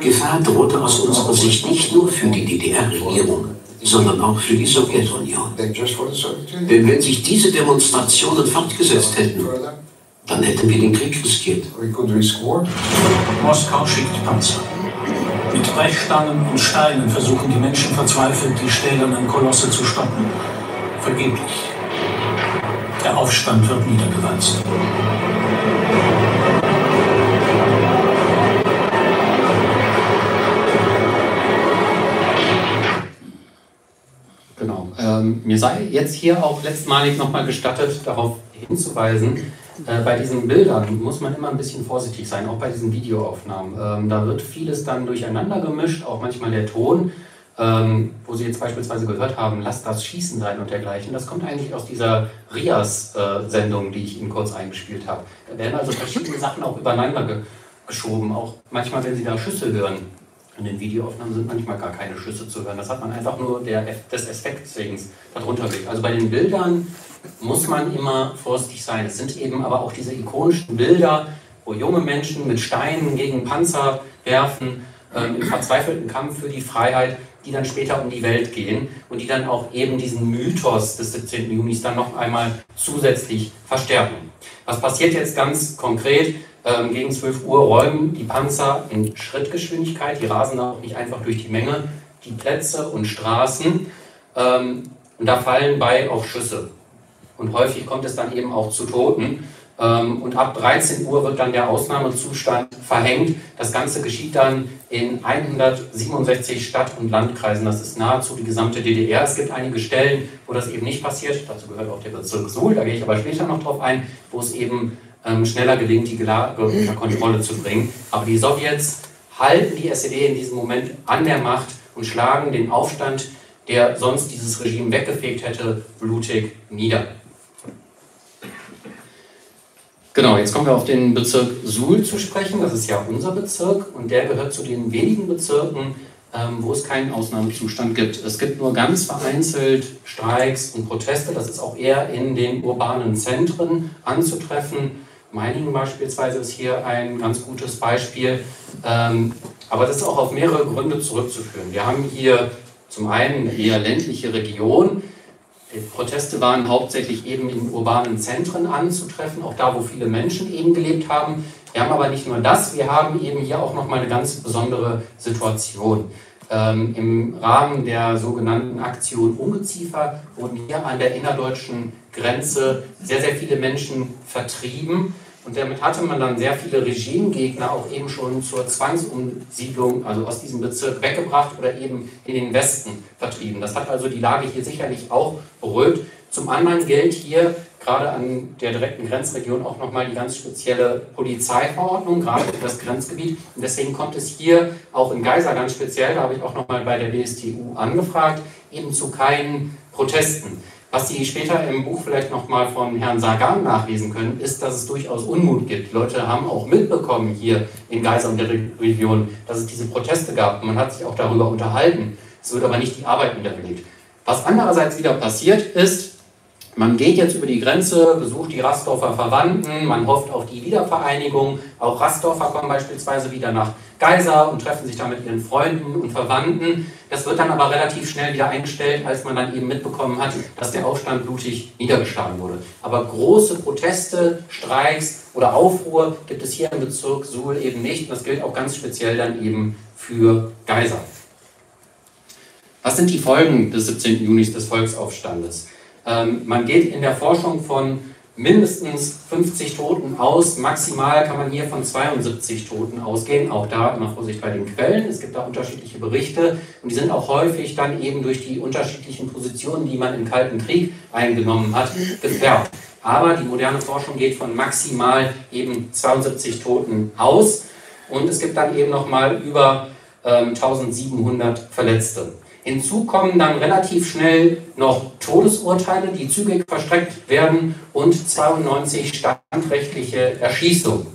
J: Gefahr drohte aus unserer Sicht nicht nur für die DDR-Regierung, sondern auch für die Sowjetunion. Denn wenn sich diese Demonstrationen fortgesetzt hätten, dann hätten wir den Krieg riskiert.
G: Moskau schickt Panzer. Mit Brechstangen und Steinen versuchen die Menschen verzweifelt, die stählernen Kolosse zu stoppen. Vergeblich. Der Aufstand wird niedergewalzt.
C: Ähm, mir sei jetzt hier auch letztmalig nochmal gestattet, darauf hinzuweisen, äh, bei diesen Bildern muss man immer ein bisschen vorsichtig sein, auch bei diesen Videoaufnahmen. Ähm, da wird vieles dann durcheinander gemischt, auch manchmal der Ton, ähm, wo Sie jetzt beispielsweise gehört haben, lass das Schießen sein und dergleichen. Das kommt eigentlich aus dieser Rias-Sendung, die ich Ihnen kurz eingespielt habe. Da werden also verschiedene Sachen auch übereinander ge geschoben, auch manchmal, wenn Sie da Schüsse hören in den Videoaufnahmen sind manchmal gar keine Schüsse zu hören. Das hat man einfach nur der, des Effekts wegen darunter gelegt. Also bei den Bildern muss man immer vorsichtig sein. Es sind eben aber auch diese ikonischen Bilder, wo junge Menschen mit Steinen gegen Panzer werfen, ähm, im verzweifelten Kampf für die Freiheit, die dann später um die Welt gehen und die dann auch eben diesen Mythos des 17. Junis dann noch einmal zusätzlich verstärken. Was passiert jetzt ganz konkret? Ähm, gegen 12 Uhr räumen die Panzer in Schrittgeschwindigkeit, die rasen auch nicht einfach durch die Menge, die Plätze und Straßen. Ähm, und da fallen bei auch Schüsse. Und häufig kommt es dann eben auch zu Toten. Ähm, und ab 13 Uhr wird dann der Ausnahmezustand verhängt. Das Ganze geschieht dann in 167 Stadt- und Landkreisen. Das ist nahezu die gesamte DDR. Es gibt einige Stellen, wo das eben nicht passiert. Dazu gehört auch der Bezirk Suhl, da gehe ich aber später noch drauf ein, wo es eben ähm, schneller gelingt, die Lage unter Kontrolle zu bringen. Aber die Sowjets halten die SED in diesem Moment an der Macht und schlagen den Aufstand, der sonst dieses Regime weggefegt hätte, blutig nieder. Genau, jetzt kommen wir auf den Bezirk Suhl zu sprechen. Das ist ja unser Bezirk und der gehört zu den wenigen Bezirken, ähm, wo es keinen Ausnahmezustand gibt. Es gibt nur ganz vereinzelt Streiks und Proteste. Das ist auch eher in den urbanen Zentren anzutreffen. Meiningen beispielsweise ist hier ein ganz gutes Beispiel. Ähm, aber das ist auch auf mehrere Gründe zurückzuführen. Wir haben hier zum einen eine eher ländliche Region. Die Proteste waren hauptsächlich eben in urbanen Zentren anzutreffen, auch da, wo viele Menschen eben gelebt haben. Wir haben aber nicht nur das, wir haben eben hier auch nochmal eine ganz besondere Situation. Ähm, Im Rahmen der sogenannten Aktion Ungeziefer wurden hier an der innerdeutschen Grenze sehr, sehr viele Menschen vertrieben. Und damit hatte man dann sehr viele Regimegegner auch eben schon zur Zwangsumsiedlung, also aus diesem Bezirk weggebracht oder eben in den Westen vertrieben. Das hat also die Lage hier sicherlich auch beruhigt. Zum anderen gilt hier gerade an der direkten Grenzregion auch nochmal die ganz spezielle Polizeiverordnung, gerade für das Grenzgebiet. Und deswegen kommt es hier auch in Geiser ganz speziell, da habe ich auch nochmal bei der BSTU angefragt, eben zu keinen Protesten. Was Sie später im Buch vielleicht nochmal von Herrn Sagan nachlesen können, ist, dass es durchaus Unmut gibt. Leute haben auch mitbekommen hier in Geiser und der Region, dass es diese Proteste gab. Man hat sich auch darüber unterhalten. Es wird aber nicht die Arbeit niedergelegt. Was andererseits wieder passiert ist, man geht jetzt über die Grenze, besucht die Rastdorfer Verwandten, man hofft auf die Wiedervereinigung. Auch Rastdorfer kommen beispielsweise wieder nach Geiser und treffen sich da mit ihren Freunden und Verwandten. Das wird dann aber relativ schnell wieder eingestellt, als man dann eben mitbekommen hat, dass der Aufstand blutig niedergeschlagen wurde. Aber große Proteste, Streiks oder Aufruhr gibt es hier im Bezirk Suhl eben nicht. das gilt auch ganz speziell dann eben für Geiser. Was sind die Folgen des 17. Juni des Volksaufstandes? Ähm, man geht in der Forschung von mindestens 50 Toten aus. Maximal kann man hier von 72 Toten ausgehen. Auch da immer Vorsicht bei den Quellen. Es gibt da unterschiedliche Berichte und die sind auch häufig dann eben durch die unterschiedlichen Positionen, die man im Kalten Krieg eingenommen hat, gefärbt. Aber die moderne Forschung geht von maximal eben 72 Toten aus und es gibt dann eben nochmal über ähm, 1700 Verletzte. Hinzu kommen dann relativ schnell noch Todesurteile, die zügig verstreckt werden und 92 standrechtliche Erschießungen.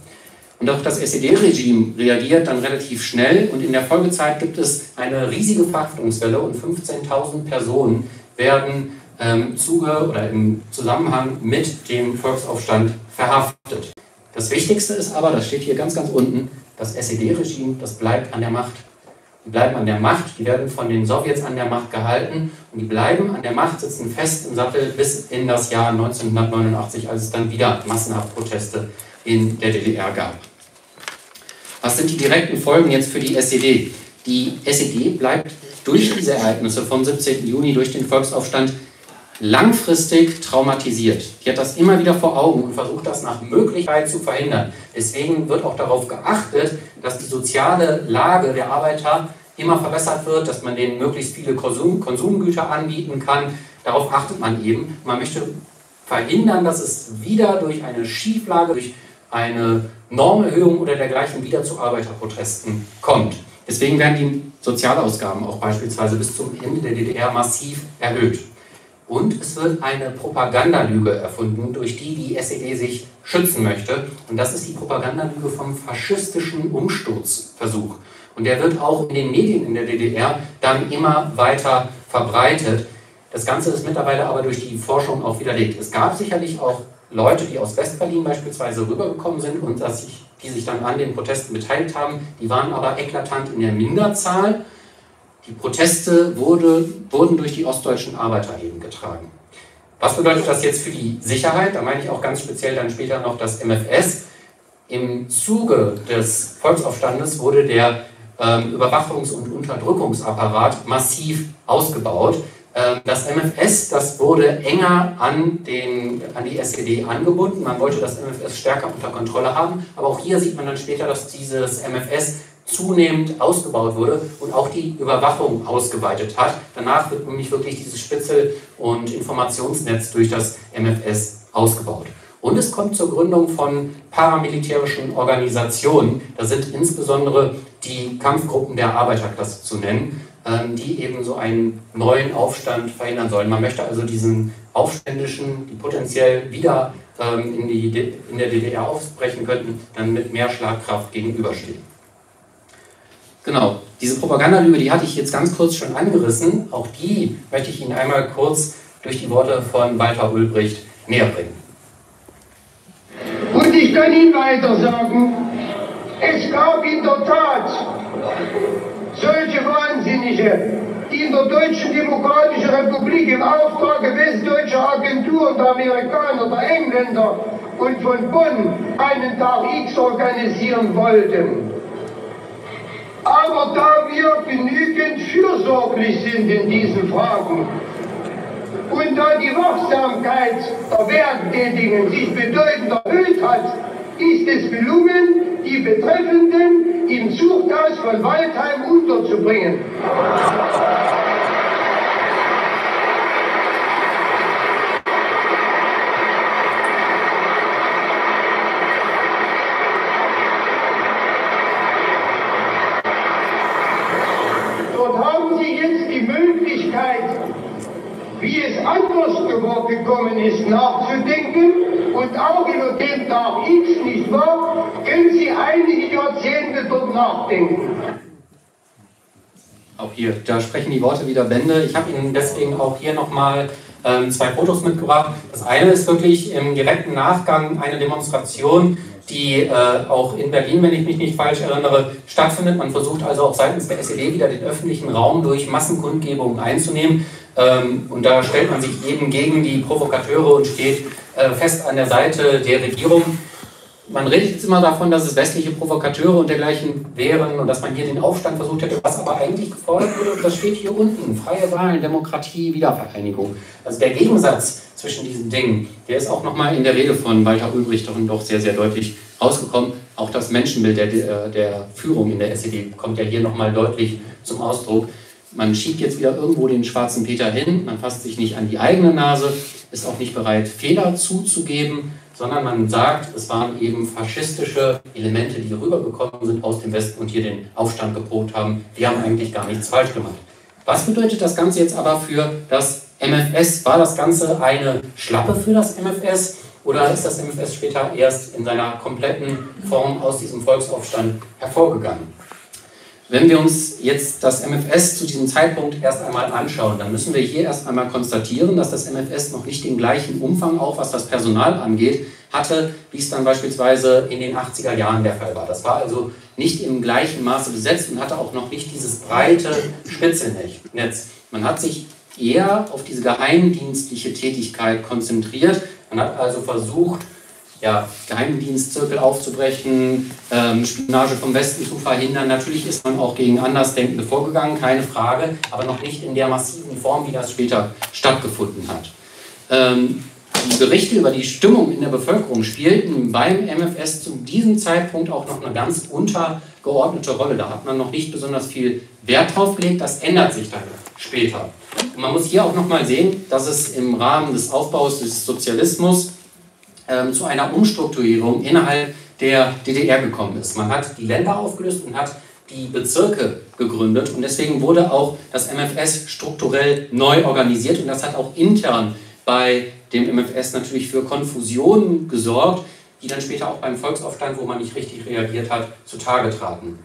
C: Und auch das SED-Regime reagiert dann relativ schnell und in der Folgezeit gibt es eine riesige Verhaftungswelle und 15.000 Personen werden ähm, Zuge oder im Zusammenhang mit dem Volksaufstand verhaftet. Das Wichtigste ist aber, das steht hier ganz, ganz unten, das SED-Regime, das bleibt an der Macht. Die bleiben an der Macht, die werden von den Sowjets an der Macht gehalten und die bleiben an der Macht, sitzen fest im Sattel bis in das Jahr 1989, als es dann wieder massenhaft Proteste in der DDR gab. Was sind die direkten Folgen jetzt für die SED? Die SED bleibt durch diese Ereignisse vom 17. Juni, durch den Volksaufstand, langfristig traumatisiert. Die hat das immer wieder vor Augen und versucht das nach Möglichkeit zu verhindern. Deswegen wird auch darauf geachtet, dass die soziale Lage der Arbeiter immer verbessert wird, dass man denen möglichst viele Konsum, Konsumgüter anbieten kann. Darauf achtet man eben. Man möchte verhindern, dass es wieder durch eine Schieflage, durch eine Normerhöhung oder dergleichen wieder zu Arbeiterprotesten kommt. Deswegen werden die Sozialausgaben auch beispielsweise bis zum Ende der DDR massiv erhöht. Und es wird eine Propagandalüge erfunden, durch die die SED sich schützen möchte. Und das ist die Propagandalüge vom faschistischen Umsturzversuch. Und der wird auch in den Medien in der DDR dann immer weiter verbreitet. Das Ganze ist mittlerweile aber durch die Forschung auch widerlegt. Es gab sicherlich auch Leute, die aus Westberlin beispielsweise rübergekommen sind und dass sich, die sich dann an den Protesten beteiligt haben. Die waren aber eklatant in der Minderzahl. Die Proteste wurde, wurden durch die ostdeutschen Arbeiter eben getragen. Was bedeutet das jetzt für die Sicherheit? Da meine ich auch ganz speziell dann später noch das MFS. Im Zuge des Volksaufstandes wurde der ähm, Überwachungs- und Unterdrückungsapparat massiv ausgebaut. Ähm, das MFS, das wurde enger an, den, an die SED angebunden. Man wollte das MFS stärker unter Kontrolle haben. Aber auch hier sieht man dann später, dass dieses MFS zunehmend ausgebaut wurde und auch die Überwachung ausgeweitet hat. Danach wird nämlich wirklich dieses Spitzel- und Informationsnetz durch das MFS ausgebaut. Und es kommt zur Gründung von paramilitärischen Organisationen. Da sind insbesondere die Kampfgruppen der Arbeiterklasse zu nennen, ähm, die eben so einen neuen Aufstand verhindern sollen. Man möchte also diesen Aufständischen, die potenziell wieder ähm, in, die, in der DDR ausbrechen könnten, dann mit mehr Schlagkraft gegenüberstehen. Genau, diese Propagandalüge, die hatte ich jetzt ganz kurz schon angerissen. Auch die möchte ich Ihnen einmal kurz durch die Worte von Walter Ulbricht näher bringen.
K: Und ich kann Ihnen weiter sagen, es gab in der Tat solche Wahnsinnige, die in der Deutschen Demokratischen Republik im Auftrag westdeutscher Agenturen, der Amerikaner, der Engländer und von Bonn einen Tag X organisieren wollten. Aber da wir genügend fürsorglich sind in diesen Fragen und da die Wachsamkeit der Werktätigen sich bedeutend erhöht hat, ist es gelungen, die Betreffenden im Zuchthaus von Waldheim unterzubringen. Dort haben Sie jetzt die Möglichkeit, wie es anders gekommen ist, nachzudenken und auch über den Tag X, nicht wahr, können Sie einige Jahrzehnte dort nachdenken.
C: Auch hier, da sprechen die Worte wieder Bände. Ich habe Ihnen deswegen auch hier nochmal ähm, zwei Fotos mitgebracht. Das eine ist wirklich im direkten Nachgang eine Demonstration, die äh, auch in Berlin, wenn ich mich nicht falsch erinnere, stattfindet. Man versucht also auch seitens der SED wieder den öffentlichen Raum durch Massenkundgebungen einzunehmen. Ähm, und da stellt man sich eben gegen die Provokateure und steht äh, fest an der Seite der Regierung. Man redet jetzt immer davon, dass es westliche Provokateure und dergleichen wären und dass man hier den Aufstand versucht hätte, was aber eigentlich gefordert wurde, das steht hier unten, freie Wahlen, Demokratie, Wiedervereinigung. Also der Gegensatz zwischen diesen Dingen, der ist auch nochmal in der Rede von Walter Ulbricht doch sehr, sehr deutlich rausgekommen. Auch das Menschenbild der, der Führung in der SED kommt ja hier nochmal deutlich zum Ausdruck. Man schiebt jetzt wieder irgendwo den schwarzen Peter hin, man fasst sich nicht an die eigene Nase, ist auch nicht bereit, Fehler zuzugeben, sondern man sagt, es waren eben faschistische Elemente, die rübergekommen sind aus dem Westen und hier den Aufstand geprobt haben. Wir haben eigentlich gar nichts falsch gemacht. Was bedeutet das Ganze jetzt aber für das MFS? War das Ganze eine Schlappe für das MFS oder ist das MFS später erst in seiner kompletten Form aus diesem Volksaufstand hervorgegangen? Wenn wir uns jetzt das MFS zu diesem Zeitpunkt erst einmal anschauen, dann müssen wir hier erst einmal konstatieren, dass das MFS noch nicht den gleichen Umfang, auch was das Personal angeht, hatte, wie es dann beispielsweise in den 80er Jahren der Fall war. Das war also nicht im gleichen Maße besetzt und hatte auch noch nicht dieses breite Spitzelnetz. Man hat sich eher auf diese geheimdienstliche Tätigkeit konzentriert. Man hat also versucht, ja, Geheimdienstzirkel aufzubrechen, ähm, Spionage vom Westen zu verhindern. Natürlich ist man auch gegen Andersdenkende vorgegangen, keine Frage, aber noch nicht in der massiven Form, wie das später stattgefunden hat. Ähm, die Berichte über die Stimmung in der Bevölkerung spielten beim MFS zu diesem Zeitpunkt auch noch eine ganz untergeordnete Rolle. Da hat man noch nicht besonders viel Wert drauf gelegt, das ändert sich dann später. Und man muss hier auch nochmal sehen, dass es im Rahmen des Aufbaus des Sozialismus ähm, zu einer Umstrukturierung innerhalb der DDR gekommen ist. Man hat die Länder aufgelöst und hat die Bezirke gegründet und deswegen wurde auch das MFS strukturell neu organisiert und das hat auch intern bei dem MFS natürlich für Konfusionen gesorgt, die dann später auch beim Volksaufstand, wo man nicht richtig reagiert hat, zutage traten.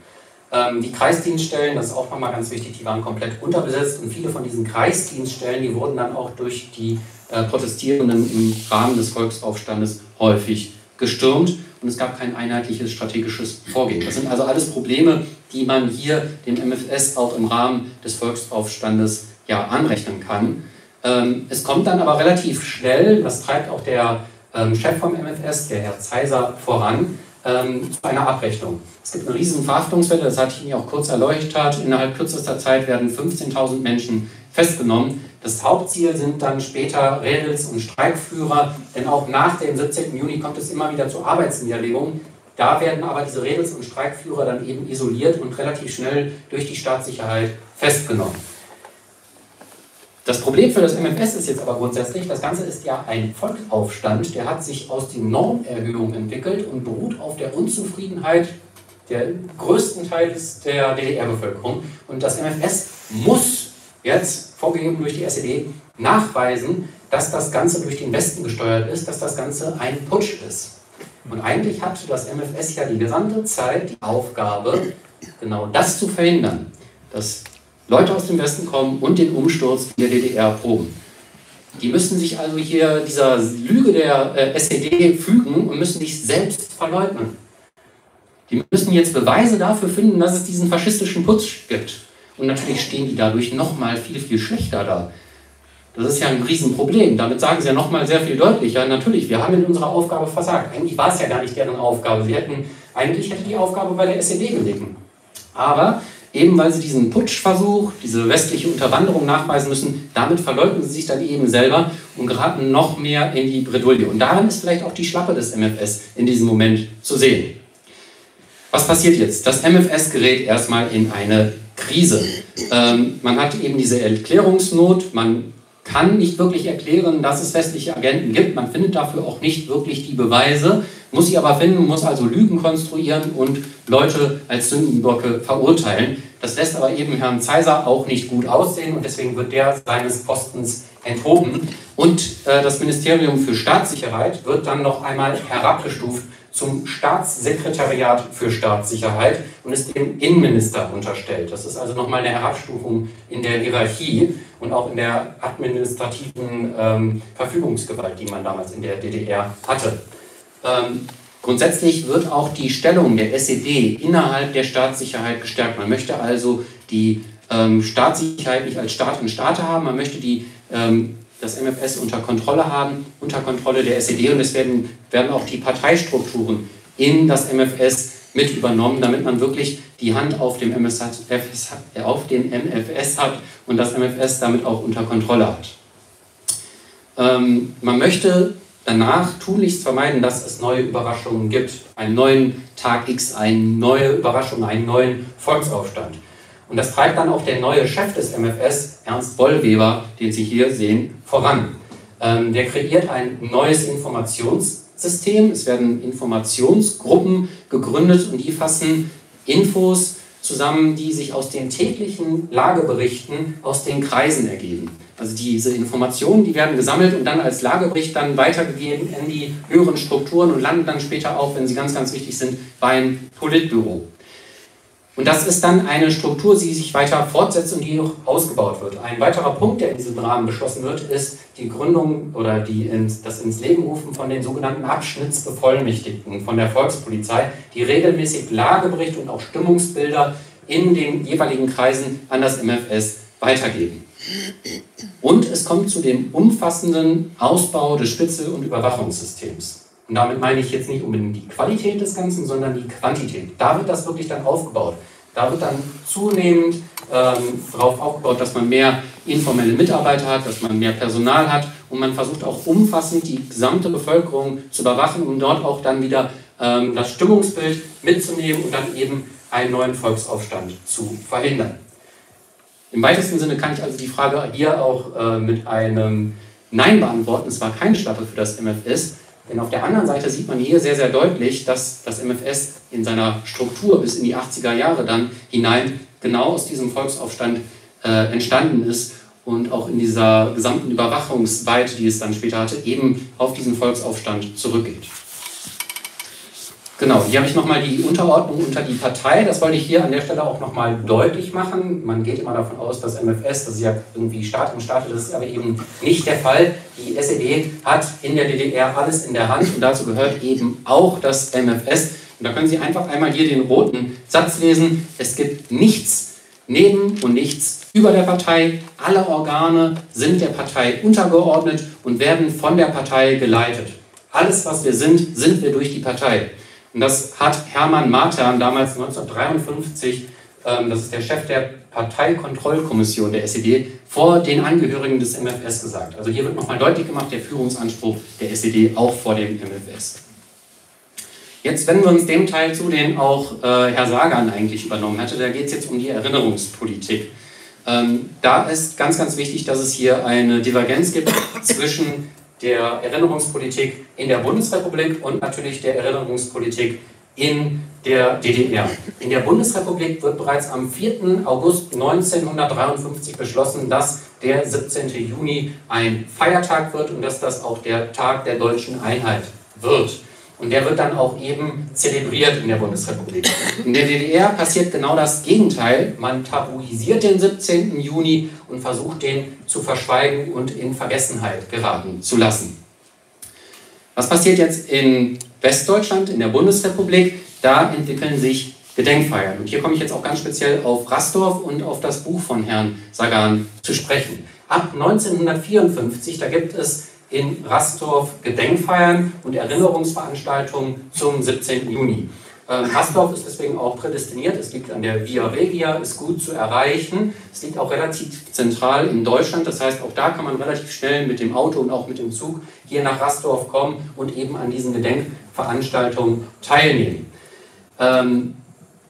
C: Ähm, die Kreisdienststellen, das ist auch nochmal ganz wichtig, die waren komplett unterbesetzt und viele von diesen Kreisdienststellen, die wurden dann auch durch die äh, Protestierenden im Rahmen des Volksaufstandes häufig gestürmt und es gab kein einheitliches strategisches Vorgehen. Das sind also alles Probleme, die man hier dem MFS auch im Rahmen des Volksaufstandes ja anrechnen kann. Ähm, es kommt dann aber relativ schnell, das treibt auch der ähm, Chef vom MFS, der Herr Zeiser, voran, ähm, zu einer Abrechnung. Es gibt eine riesen Verhaftungswelle, das hatte ich Ihnen auch kurz erleuchtet. Innerhalb kürzester Zeit werden 15.000 Menschen festgenommen. Das Hauptziel sind dann später Rädels- und Streikführer, denn auch nach dem 17. Juni kommt es immer wieder zu Arbeitsniederlegungen. Da werden aber diese Rädels- und Streikführer dann eben isoliert und relativ schnell durch die Staatssicherheit festgenommen. Das Problem für das MFS ist jetzt aber grundsätzlich, das Ganze ist ja ein Volksaufstand, der hat sich aus den Normerhöhungen entwickelt und beruht auf der Unzufriedenheit der größten Teils der DDR-Bevölkerung. Und das MFS muss jetzt, vorgegeben durch die SED, nachweisen, dass das Ganze durch den Westen gesteuert ist, dass das Ganze ein Putsch ist. Und eigentlich hat das MFS ja die gesamte Zeit die Aufgabe, genau das zu verhindern, dass Leute aus dem Westen kommen und den Umsturz der DDR proben. Die müssen sich also hier dieser Lüge der äh, SED fügen und müssen sich selbst verleugnen. Die müssen jetzt Beweise dafür finden, dass es diesen faschistischen Putsch gibt. Und natürlich stehen die dadurch nochmal viel, viel schlechter da. Das ist ja ein Riesenproblem. Damit sagen sie ja nochmal sehr viel deutlicher. Natürlich, wir haben in unserer Aufgabe versagt. Eigentlich war es ja gar nicht deren Aufgabe. Sie hätten, eigentlich hätte die Aufgabe bei der SED gelegen. Aber eben weil sie diesen Putschversuch, diese westliche Unterwanderung nachweisen müssen, damit verleugnen sie sich dann eben selber und geraten noch mehr in die Bredouille. Und daran ist vielleicht auch die Schlappe des MFS in diesem Moment zu sehen. Was passiert jetzt? Das MFS gerät erstmal in eine Krise. Ähm, man hat eben diese Erklärungsnot, man kann nicht wirklich erklären, dass es westliche Agenten gibt. Man findet dafür auch nicht wirklich die Beweise, muss sie aber finden, muss also Lügen konstruieren und Leute als Sündenböcke verurteilen. Das lässt aber eben Herrn Zeiser auch nicht gut aussehen und deswegen wird der seines Postens enthoben. Und äh, das Ministerium für Staatssicherheit wird dann noch einmal herabgestuft zum Staatssekretariat für Staatssicherheit und ist dem Innenminister unterstellt. Das ist also nochmal eine Herabstufung in der Hierarchie und auch in der administrativen ähm, Verfügungsgewalt, die man damals in der DDR hatte. Ähm, grundsätzlich wird auch die Stellung der SED innerhalb der Staatssicherheit gestärkt. Man möchte also die ähm, Staatssicherheit nicht als Staat in Staat haben, man möchte die ähm, das MFS unter Kontrolle haben, unter Kontrolle der SED und es werden, werden auch die Parteistrukturen in das MFS mit übernommen, damit man wirklich die Hand auf dem, MS hat, äh, auf dem MFS hat und das MFS damit auch unter Kontrolle hat. Ähm, man möchte danach tunlichst vermeiden, dass es neue Überraschungen gibt, einen neuen Tag X, eine neue Überraschung, einen neuen Volksaufstand. Und das treibt dann auch der neue Chef des MFS, Ernst Wollweber, den Sie hier sehen, voran. Ähm, der kreiert ein neues Informationssystem. Es werden Informationsgruppen gegründet und die fassen Infos zusammen, die sich aus den täglichen Lageberichten aus den Kreisen ergeben. Also diese Informationen, die werden gesammelt und dann als Lagebericht dann weitergegeben in die höheren Strukturen und landen dann später auch, wenn sie ganz, ganz wichtig sind, beim Politbüro. Und das ist dann eine Struktur, die sich weiter fortsetzt und die noch ausgebaut wird. Ein weiterer Punkt, der in diesem Rahmen beschlossen wird, ist die Gründung oder die das ins Leben rufen von den sogenannten Abschnittsbevollmächtigten von der Volkspolizei, die regelmäßig Lageberichte und auch Stimmungsbilder in den jeweiligen Kreisen an das MFS weitergeben. Und es kommt zu dem umfassenden Ausbau des Spitzel- und Überwachungssystems. Und damit meine ich jetzt nicht unbedingt die Qualität des Ganzen, sondern die Quantität. Da wird das wirklich dann aufgebaut. Da wird dann zunehmend ähm, darauf aufgebaut, dass man mehr informelle Mitarbeiter hat, dass man mehr Personal hat und man versucht auch umfassend die gesamte Bevölkerung zu überwachen, um dort auch dann wieder ähm, das Stimmungsbild mitzunehmen und dann eben einen neuen Volksaufstand zu verhindern. Im weitesten Sinne kann ich also die Frage hier auch äh, mit einem Nein beantworten. Es war keine Schlappe für das MFS. Denn auf der anderen Seite sieht man hier sehr, sehr deutlich, dass das MFS in seiner Struktur bis in die 80er Jahre dann hinein genau aus diesem Volksaufstand äh, entstanden ist und auch in dieser gesamten Überwachungsweite, die es dann später hatte, eben auf diesen Volksaufstand zurückgeht. Genau, hier habe ich nochmal die Unterordnung unter die Partei. Das wollte ich hier an der Stelle auch nochmal deutlich machen. Man geht immer davon aus, dass MFS, das ist ja irgendwie Staat im Staat, das ist aber eben nicht der Fall. Die SED hat in der DDR alles in der Hand und dazu gehört eben auch das MFS. Und da können Sie einfach einmal hier den roten Satz lesen. Es gibt nichts neben und nichts über der Partei. Alle Organe sind der Partei untergeordnet und werden von der Partei geleitet. Alles, was wir sind, sind wir durch die Partei. Und das hat Hermann Martern damals 1953, ähm, das ist der Chef der Parteikontrollkommission der SED, vor den Angehörigen des MFS gesagt. Also hier wird nochmal deutlich gemacht, der Führungsanspruch der SED auch vor dem MFS. Jetzt wenden wir uns dem Teil zu, den auch äh, Herr Sagan eigentlich übernommen hatte. Da geht es jetzt um die Erinnerungspolitik. Ähm, da ist ganz, ganz wichtig, dass es hier eine Divergenz gibt zwischen der Erinnerungspolitik in der Bundesrepublik und natürlich der Erinnerungspolitik in der DDR. In der Bundesrepublik wird bereits am 4. August 1953 beschlossen, dass der 17. Juni ein Feiertag wird und dass das auch der Tag der deutschen Einheit wird. Und der wird dann auch eben zelebriert in der Bundesrepublik. In der DDR passiert genau das Gegenteil. Man tabuisiert den 17. Juni und versucht den zu verschweigen und in Vergessenheit geraten zu lassen. Was passiert jetzt in Westdeutschland, in der Bundesrepublik? Da entwickeln sich Gedenkfeiern. Und hier komme ich jetzt auch ganz speziell auf Rastorf und auf das Buch von Herrn Sagan zu sprechen. Ab 1954, da gibt es in Rastorf Gedenkfeiern und Erinnerungsveranstaltungen zum 17. Juni. Ähm, Rastorf ist deswegen auch prädestiniert. Es liegt an der Via Regia, ist gut zu erreichen. Es liegt auch relativ zentral in Deutschland. Das heißt, auch da kann man relativ schnell mit dem Auto und auch mit dem Zug hier nach Rastorf kommen und eben an diesen Gedenkveranstaltungen teilnehmen. Ähm,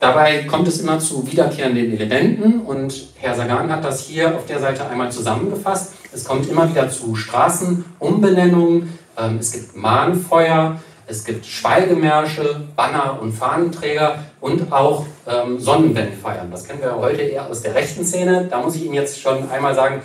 C: dabei kommt es immer zu wiederkehrenden Elementen und Herr Sagan hat das hier auf der Seite einmal zusammengefasst. Es kommt immer wieder zu Straßenumbenennungen, ähm, es gibt Mahnfeuer, es gibt Schweigemärsche, Banner und Fahnenträger und auch ähm, Sonnenwendfeiern. Das kennen wir heute eher aus der rechten Szene. Da muss ich Ihnen jetzt schon einmal sagen,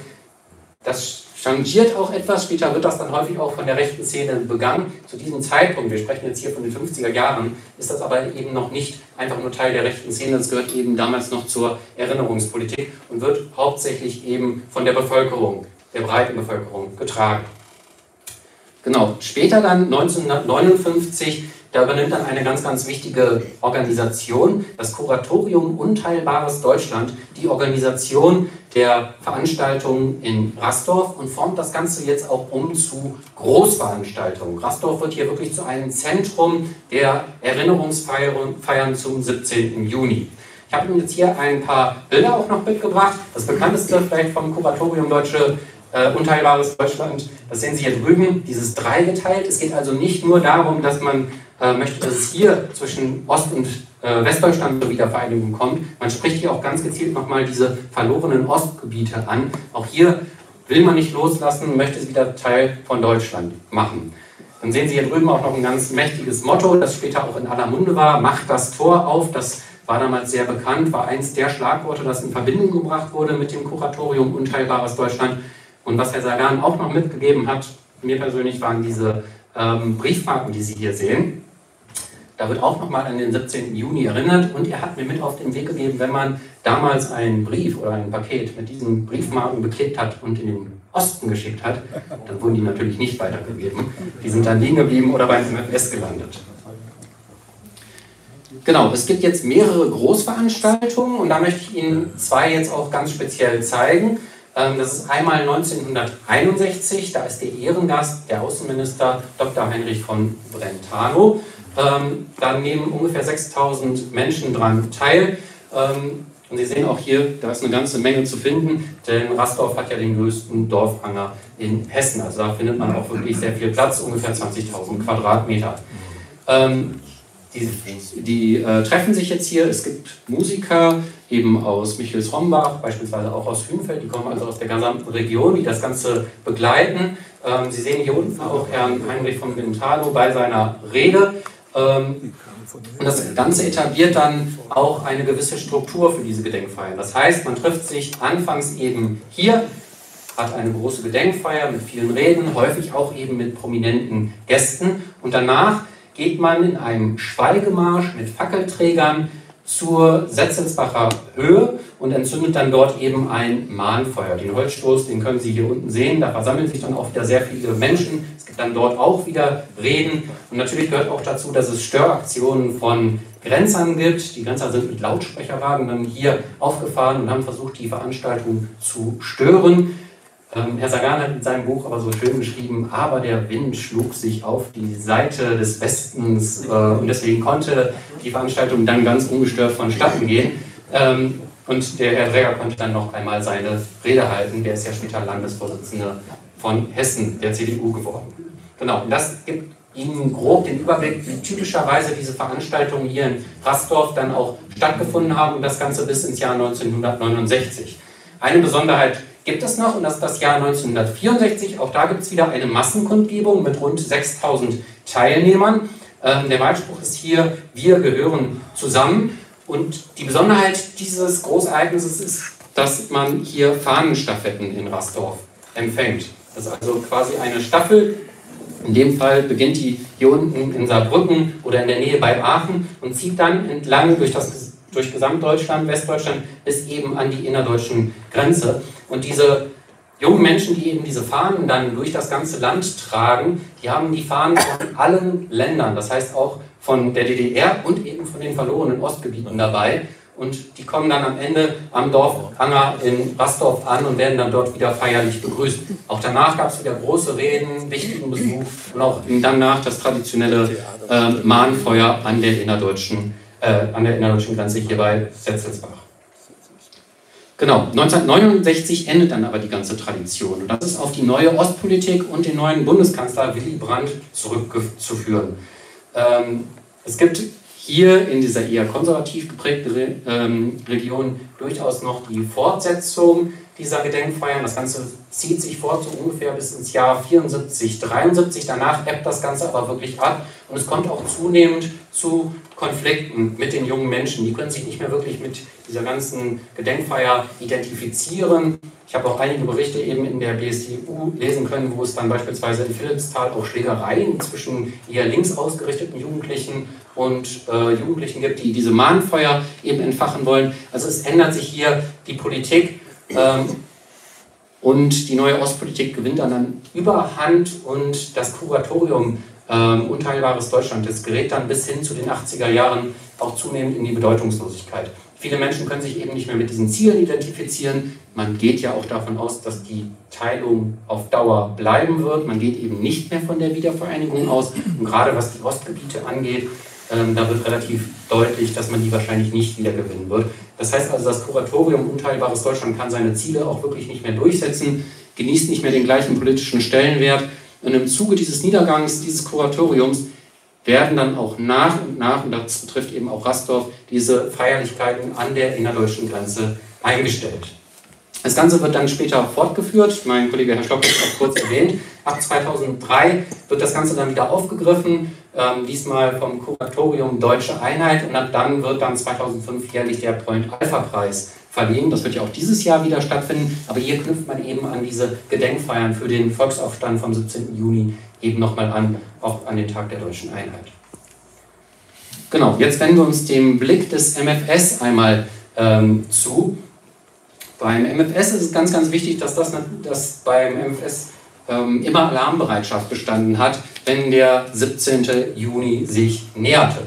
C: das changiert auch etwas. Später wird das dann häufig auch von der rechten Szene begangen. Zu diesem Zeitpunkt, wir sprechen jetzt hier von den 50er Jahren, ist das aber eben noch nicht einfach nur Teil der rechten Szene. Das gehört eben damals noch zur Erinnerungspolitik und wird hauptsächlich eben von der Bevölkerung der breiten Bevölkerung getragen. Genau, später dann 1959, da übernimmt dann eine ganz, ganz wichtige Organisation, das Kuratorium Unteilbares Deutschland, die Organisation der Veranstaltungen in Rastorf und formt das Ganze jetzt auch um zu Großveranstaltungen. Rastorf wird hier wirklich zu einem Zentrum der Erinnerungsfeiern zum 17. Juni. Ich habe Ihnen jetzt hier ein paar Bilder auch noch mitgebracht. Das bekannteste vielleicht vom Kuratorium Deutsche äh, unteilbares Deutschland. Das sehen Sie hier drüben, dieses dreigeteilt. Es geht also nicht nur darum, dass man äh, möchte, dass es hier zwischen Ost- und äh, Westdeutschland zur Wiedervereinigung kommt. Man spricht hier auch ganz gezielt nochmal diese verlorenen Ostgebiete an. Auch hier will man nicht loslassen, möchte es wieder Teil von Deutschland machen. Dann sehen Sie hier drüben auch noch ein ganz mächtiges Motto, das später auch in aller Munde war, macht das Tor auf. Das war damals sehr bekannt, war eins der Schlagworte, das in Verbindung gebracht wurde mit dem Kuratorium Unteilbares Deutschland. Und was Herr Sagan auch noch mitgegeben hat, mir persönlich waren diese ähm, Briefmarken, die Sie hier sehen. Da wird auch nochmal an den 17. Juni erinnert und er hat mir mit auf den Weg gegeben, wenn man damals einen Brief oder ein Paket mit diesen Briefmarken beklebt hat und in den Osten geschickt hat, dann wurden die natürlich nicht weitergegeben. Die sind dann liegen geblieben oder beim MFS gelandet. Genau, es gibt jetzt mehrere Großveranstaltungen und da möchte ich Ihnen zwei jetzt auch ganz speziell zeigen. Ähm, das ist einmal 1961, da ist der Ehrengast der Außenminister Dr. Heinrich von Brentano. Ähm, da nehmen ungefähr 6000 Menschen dran teil. Ähm, und Sie sehen auch hier, da ist eine ganze Menge zu finden, denn Rastorf hat ja den größten Dorfanger in Hessen. Also da findet man auch wirklich sehr viel Platz, ungefähr 20.000 Quadratmeter. Die, die äh, treffen sich jetzt hier. Es gibt Musiker eben aus Michels-Rombach, beispielsweise auch aus Hünfeld, die kommen also aus der gesamten Region, die das Ganze begleiten. Ähm, Sie sehen hier unten auch Herrn Heinrich von Bintalo bei seiner Rede. Ähm, und das Ganze etabliert dann auch eine gewisse Struktur für diese Gedenkfeiern. Das heißt, man trifft sich anfangs eben hier, hat eine große Gedenkfeier mit vielen Reden, häufig auch eben mit prominenten Gästen. Und danach geht man in einem Schweigemarsch mit Fackelträgern zur Setzelsbacher Höhe und entzündet dann dort eben ein Mahnfeuer. Den Holzstoß, den können Sie hier unten sehen, da versammeln sich dann auch wieder sehr viele Menschen. Es gibt dann dort auch wieder Reden und natürlich gehört auch dazu, dass es Störaktionen von Grenzern gibt. Die Grenzer sind mit Lautsprecherwagen dann hier aufgefahren und haben versucht, die Veranstaltung zu stören. Ähm, Herr Sagan hat in seinem Buch aber so schön geschrieben, aber der Wind schlug sich auf die Seite des Westens äh, und deswegen konnte die Veranstaltung dann ganz ungestört vonstatten gehen. Ähm, und der Herr Träger konnte dann noch einmal seine Rede halten. Der ist ja später Landesvorsitzender von Hessen, der CDU geworden. Genau, und das gibt Ihnen grob den Überblick, wie typischerweise diese Veranstaltungen hier in Rastorf dann auch stattgefunden haben und das Ganze bis ins Jahr 1969. Eine Besonderheit gibt es noch und das ist das Jahr 1964. Auch da gibt es wieder eine Massenkundgebung mit rund 6000 Teilnehmern. Ähm, der Wahlspruch ist hier, wir gehören zusammen. Und die Besonderheit dieses Großereignisses ist, dass man hier Fahnenstaffetten in Rastorf empfängt. Das ist also quasi eine Staffel. In dem Fall beginnt die hier unten in Saarbrücken oder in der Nähe bei Aachen und zieht dann entlang durch, das, durch Gesamtdeutschland, Westdeutschland bis eben an die innerdeutschen Grenze. Und diese jungen Menschen, die eben diese Fahnen dann durch das ganze Land tragen, die haben die Fahnen von allen Ländern, das heißt auch von der DDR und eben von den verlorenen Ostgebieten dabei. Und die kommen dann am Ende am Dorf Anger in Rastorf an und werden dann dort wieder feierlich begrüßt. Auch danach gab es wieder große Reden, wichtigen Besuch und auch danach das traditionelle äh, Mahnfeuer an der innerdeutschen, äh, an der innerdeutschen Grenze hier bei Setzelsbach. Genau, 1969 endet dann aber die ganze Tradition. Und das ist auf die neue Ostpolitik und den neuen Bundeskanzler Willy Brandt zurückzuführen. Ähm, es gibt hier in dieser eher konservativ geprägten Re ähm, Region durchaus noch die Fortsetzung dieser Gedenkfeiern. Das Ganze zieht sich fort so ungefähr bis ins Jahr 74, 73. Danach ebbt das Ganze aber wirklich ab und es kommt auch zunehmend zu Konflikten mit den jungen Menschen. Die können sich nicht mehr wirklich mit dieser ganzen Gedenkfeier identifizieren. Ich habe auch einige Berichte eben in der BSTU lesen können, wo es dann beispielsweise in Philippsthal auch Schlägereien zwischen eher links ausgerichteten Jugendlichen und äh, Jugendlichen gibt, die diese Mahnfeuer eben entfachen wollen. Also es ändert sich hier die Politik ähm, und die neue Ostpolitik gewinnt dann, dann Überhand und das Kuratorium ähm, Unteilbares Deutschland, das gerät dann bis hin zu den 80er Jahren auch zunehmend in die Bedeutungslosigkeit. Viele Menschen können sich eben nicht mehr mit diesen Zielen identifizieren. Man geht ja auch davon aus, dass die Teilung auf Dauer bleiben wird. Man geht eben nicht mehr von der Wiedervereinigung aus. Und gerade was die Ostgebiete angeht, ähm, da wird relativ deutlich, dass man die wahrscheinlich nicht wiedergewinnen wird. Das heißt also, das Kuratorium Unteilbares Deutschland kann seine Ziele auch wirklich nicht mehr durchsetzen, genießt nicht mehr den gleichen politischen Stellenwert. Und im Zuge dieses Niedergangs dieses Kuratoriums werden dann auch nach und nach, und das betrifft eben auch Rastorf, diese Feierlichkeiten an der innerdeutschen Grenze eingestellt. Das Ganze wird dann später fortgeführt. Mein Kollege Herr Stock hat es auch kurz erwähnt. Ab 2003 wird das Ganze dann wieder aufgegriffen, ähm, diesmal vom Kuratorium Deutsche Einheit. Und ab dann wird dann 2005 jährlich der Point Alpha Preis verliehen. Das wird ja auch dieses Jahr wieder stattfinden. Aber hier knüpft man eben an diese Gedenkfeiern für den Volksaufstand vom 17. Juni eben nochmal an, auch an den Tag der deutschen Einheit. Genau, jetzt wenden wir uns dem Blick des MFS einmal ähm, zu. Beim MFS ist es ganz, ganz wichtig, dass, das, dass beim MFS ähm, immer Alarmbereitschaft bestanden hat, wenn der 17. Juni sich näherte.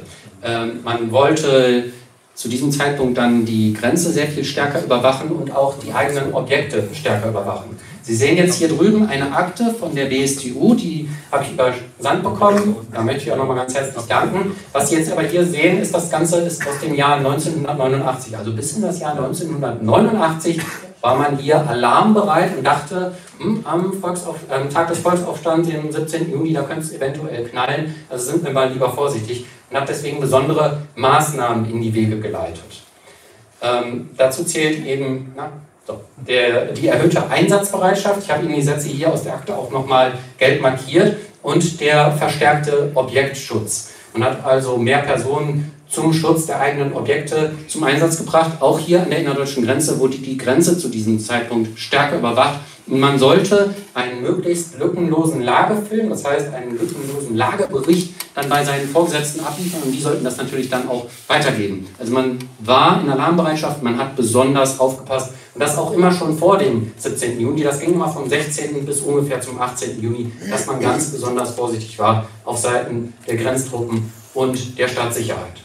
C: Ähm, man wollte zu diesem Zeitpunkt dann die Grenze sehr viel stärker überwachen und auch die eigenen Objekte stärker überwachen. Sie sehen jetzt hier drüben eine Akte von der BSTU, die habe ich übersandt bekommen. Da möchte ich auch nochmal ganz herzlich danken. Was Sie jetzt aber hier sehen, ist, das Ganze ist aus dem Jahr 1989. Also bis in das Jahr 1989 war man hier alarmbereit und dachte, hm, am, am, Tag des Volksaufstands, den 17. Juni, da könnte es eventuell knallen. Also sind wir mal lieber vorsichtig und hat deswegen besondere Maßnahmen in die Wege geleitet. Ähm, dazu zählt eben na, so, der, die erhöhte Einsatzbereitschaft, ich habe Ihnen die Sätze hier aus der Akte auch nochmal gelb markiert, und der verstärkte Objektschutz. Man hat also mehr Personen zum Schutz der eigenen Objekte zum Einsatz gebracht, auch hier an der innerdeutschen Grenze, wo die, Grenze zu diesem Zeitpunkt stärker überwacht man sollte einen möglichst lückenlosen Lagefilm, das heißt einen lückenlosen Lagebericht, dann bei seinen Vorgesetzten abliefern und die sollten das natürlich dann auch weitergeben. Also man war in Alarmbereitschaft, man hat besonders aufgepasst und das auch immer schon vor dem 17. Juni. Das ging immer vom 16. bis ungefähr zum 18. Juni, dass man ganz besonders vorsichtig war auf Seiten der Grenztruppen und der Staatssicherheit.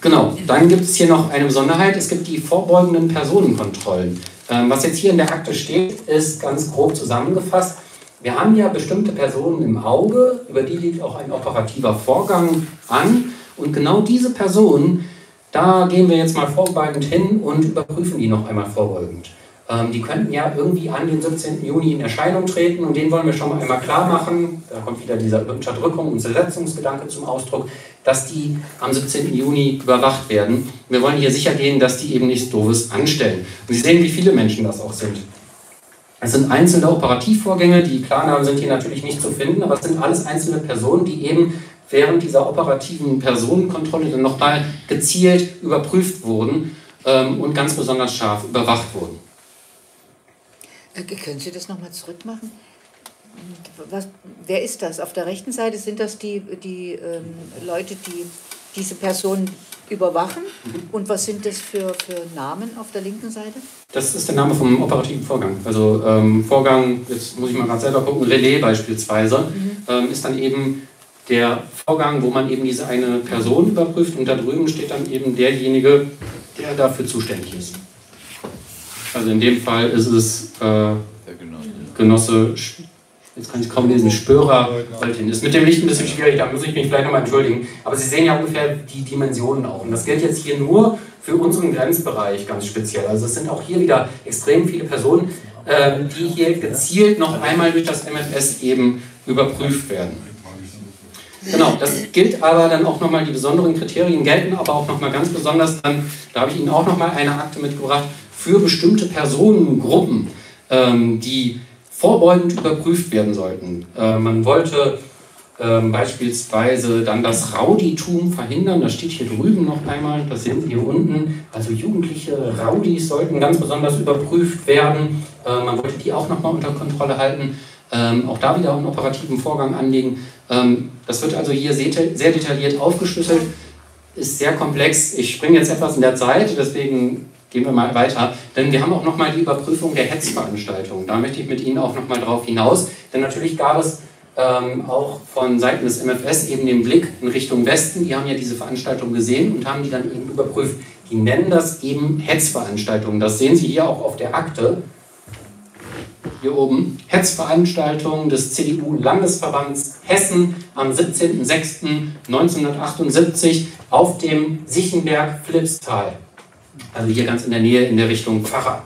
C: Genau, dann gibt es hier noch eine Besonderheit. Es gibt die vorbeugenden Personenkontrollen. Ähm, was jetzt hier in der Akte steht, ist ganz grob zusammengefasst. Wir haben ja bestimmte Personen im Auge, über die liegt auch ein operativer Vorgang an. Und genau diese Personen, da gehen wir jetzt mal vorbeugend hin und überprüfen die noch einmal vorbeugend. Ähm, die könnten ja irgendwie an den 17. Juni in Erscheinung treten und den wollen wir schon mal einmal klar machen. Da kommt wieder dieser Unterdrückung und Zersetzungsgedanke zum Ausdruck, dass die am 17. Juni überwacht werden. Wir wollen hier sicher gehen, dass die eben nichts Doofes anstellen. Und Sie sehen, wie viele Menschen das auch sind. Es sind einzelne Operativvorgänge, die Klarnamen sind hier natürlich nicht zu finden, aber es sind alles einzelne Personen, die eben während dieser operativen Personenkontrolle dann nochmal gezielt überprüft wurden ähm, und ganz besonders scharf überwacht wurden.
L: Äh, können Sie das nochmal zurückmachen? Was, wer ist das? Auf der rechten Seite sind das die, die ähm, Leute, die diese Personen überwachen. Mhm. Und was sind das für, für Namen auf der linken Seite?
C: Das ist der Name vom operativen Vorgang. Also ähm, Vorgang, jetzt muss ich mal gerade selber gucken, Relais beispielsweise, mhm. ähm, ist dann eben der Vorgang, wo man eben diese eine Person überprüft und da drüben steht dann eben derjenige, der dafür zuständig ist. Also in dem Fall ist es äh, Genosse, jetzt kann ich kaum lesen, Spörer Holtin. Ist mit dem Licht ein bisschen schwierig, da muss ich mich vielleicht nochmal entschuldigen. Aber Sie sehen ja ungefähr die Dimensionen auch. Und das gilt jetzt hier nur für unseren Grenzbereich ganz speziell. Also es sind auch hier wieder extrem viele Personen, äh, die hier gezielt noch einmal durch das MFS eben überprüft werden. Genau, das gilt aber dann auch nochmal, die besonderen Kriterien gelten aber auch nochmal ganz besonders dann, da habe ich Ihnen auch nochmal eine Akte mitgebracht, für bestimmte Personengruppen, ähm, die vorbeugend überprüft werden sollten. Äh, man wollte ähm, beispielsweise dann das Rauditum verhindern, das steht hier drüben noch einmal, das sehen Sie hier unten. Also jugendliche Raudis sollten ganz besonders überprüft werden. Äh, man wollte die auch nochmal unter Kontrolle halten. Ähm, auch da wieder einen operativen Vorgang anlegen. Ähm, das wird also hier sehr, sehr detailliert aufgeschlüsselt, ist sehr komplex. Ich springe jetzt etwas in der Zeit, deswegen Gehen wir mal weiter, denn wir haben auch nochmal die Überprüfung der Hetzveranstaltungen. Da möchte ich mit Ihnen auch nochmal drauf hinaus, denn natürlich gab es ähm, auch von Seiten des MFS eben den Blick in Richtung Westen. Die haben ja diese Veranstaltung gesehen und haben die dann eben überprüft. Die nennen das eben Hetzveranstaltungen. Das sehen Sie hier auch auf der Akte. Hier oben. Hetzveranstaltungen des CDU-Landesverbands Hessen am 17.06.1978 auf dem Sichenberg-Philippstal. Also hier ganz in der Nähe in der Richtung Pfarrer.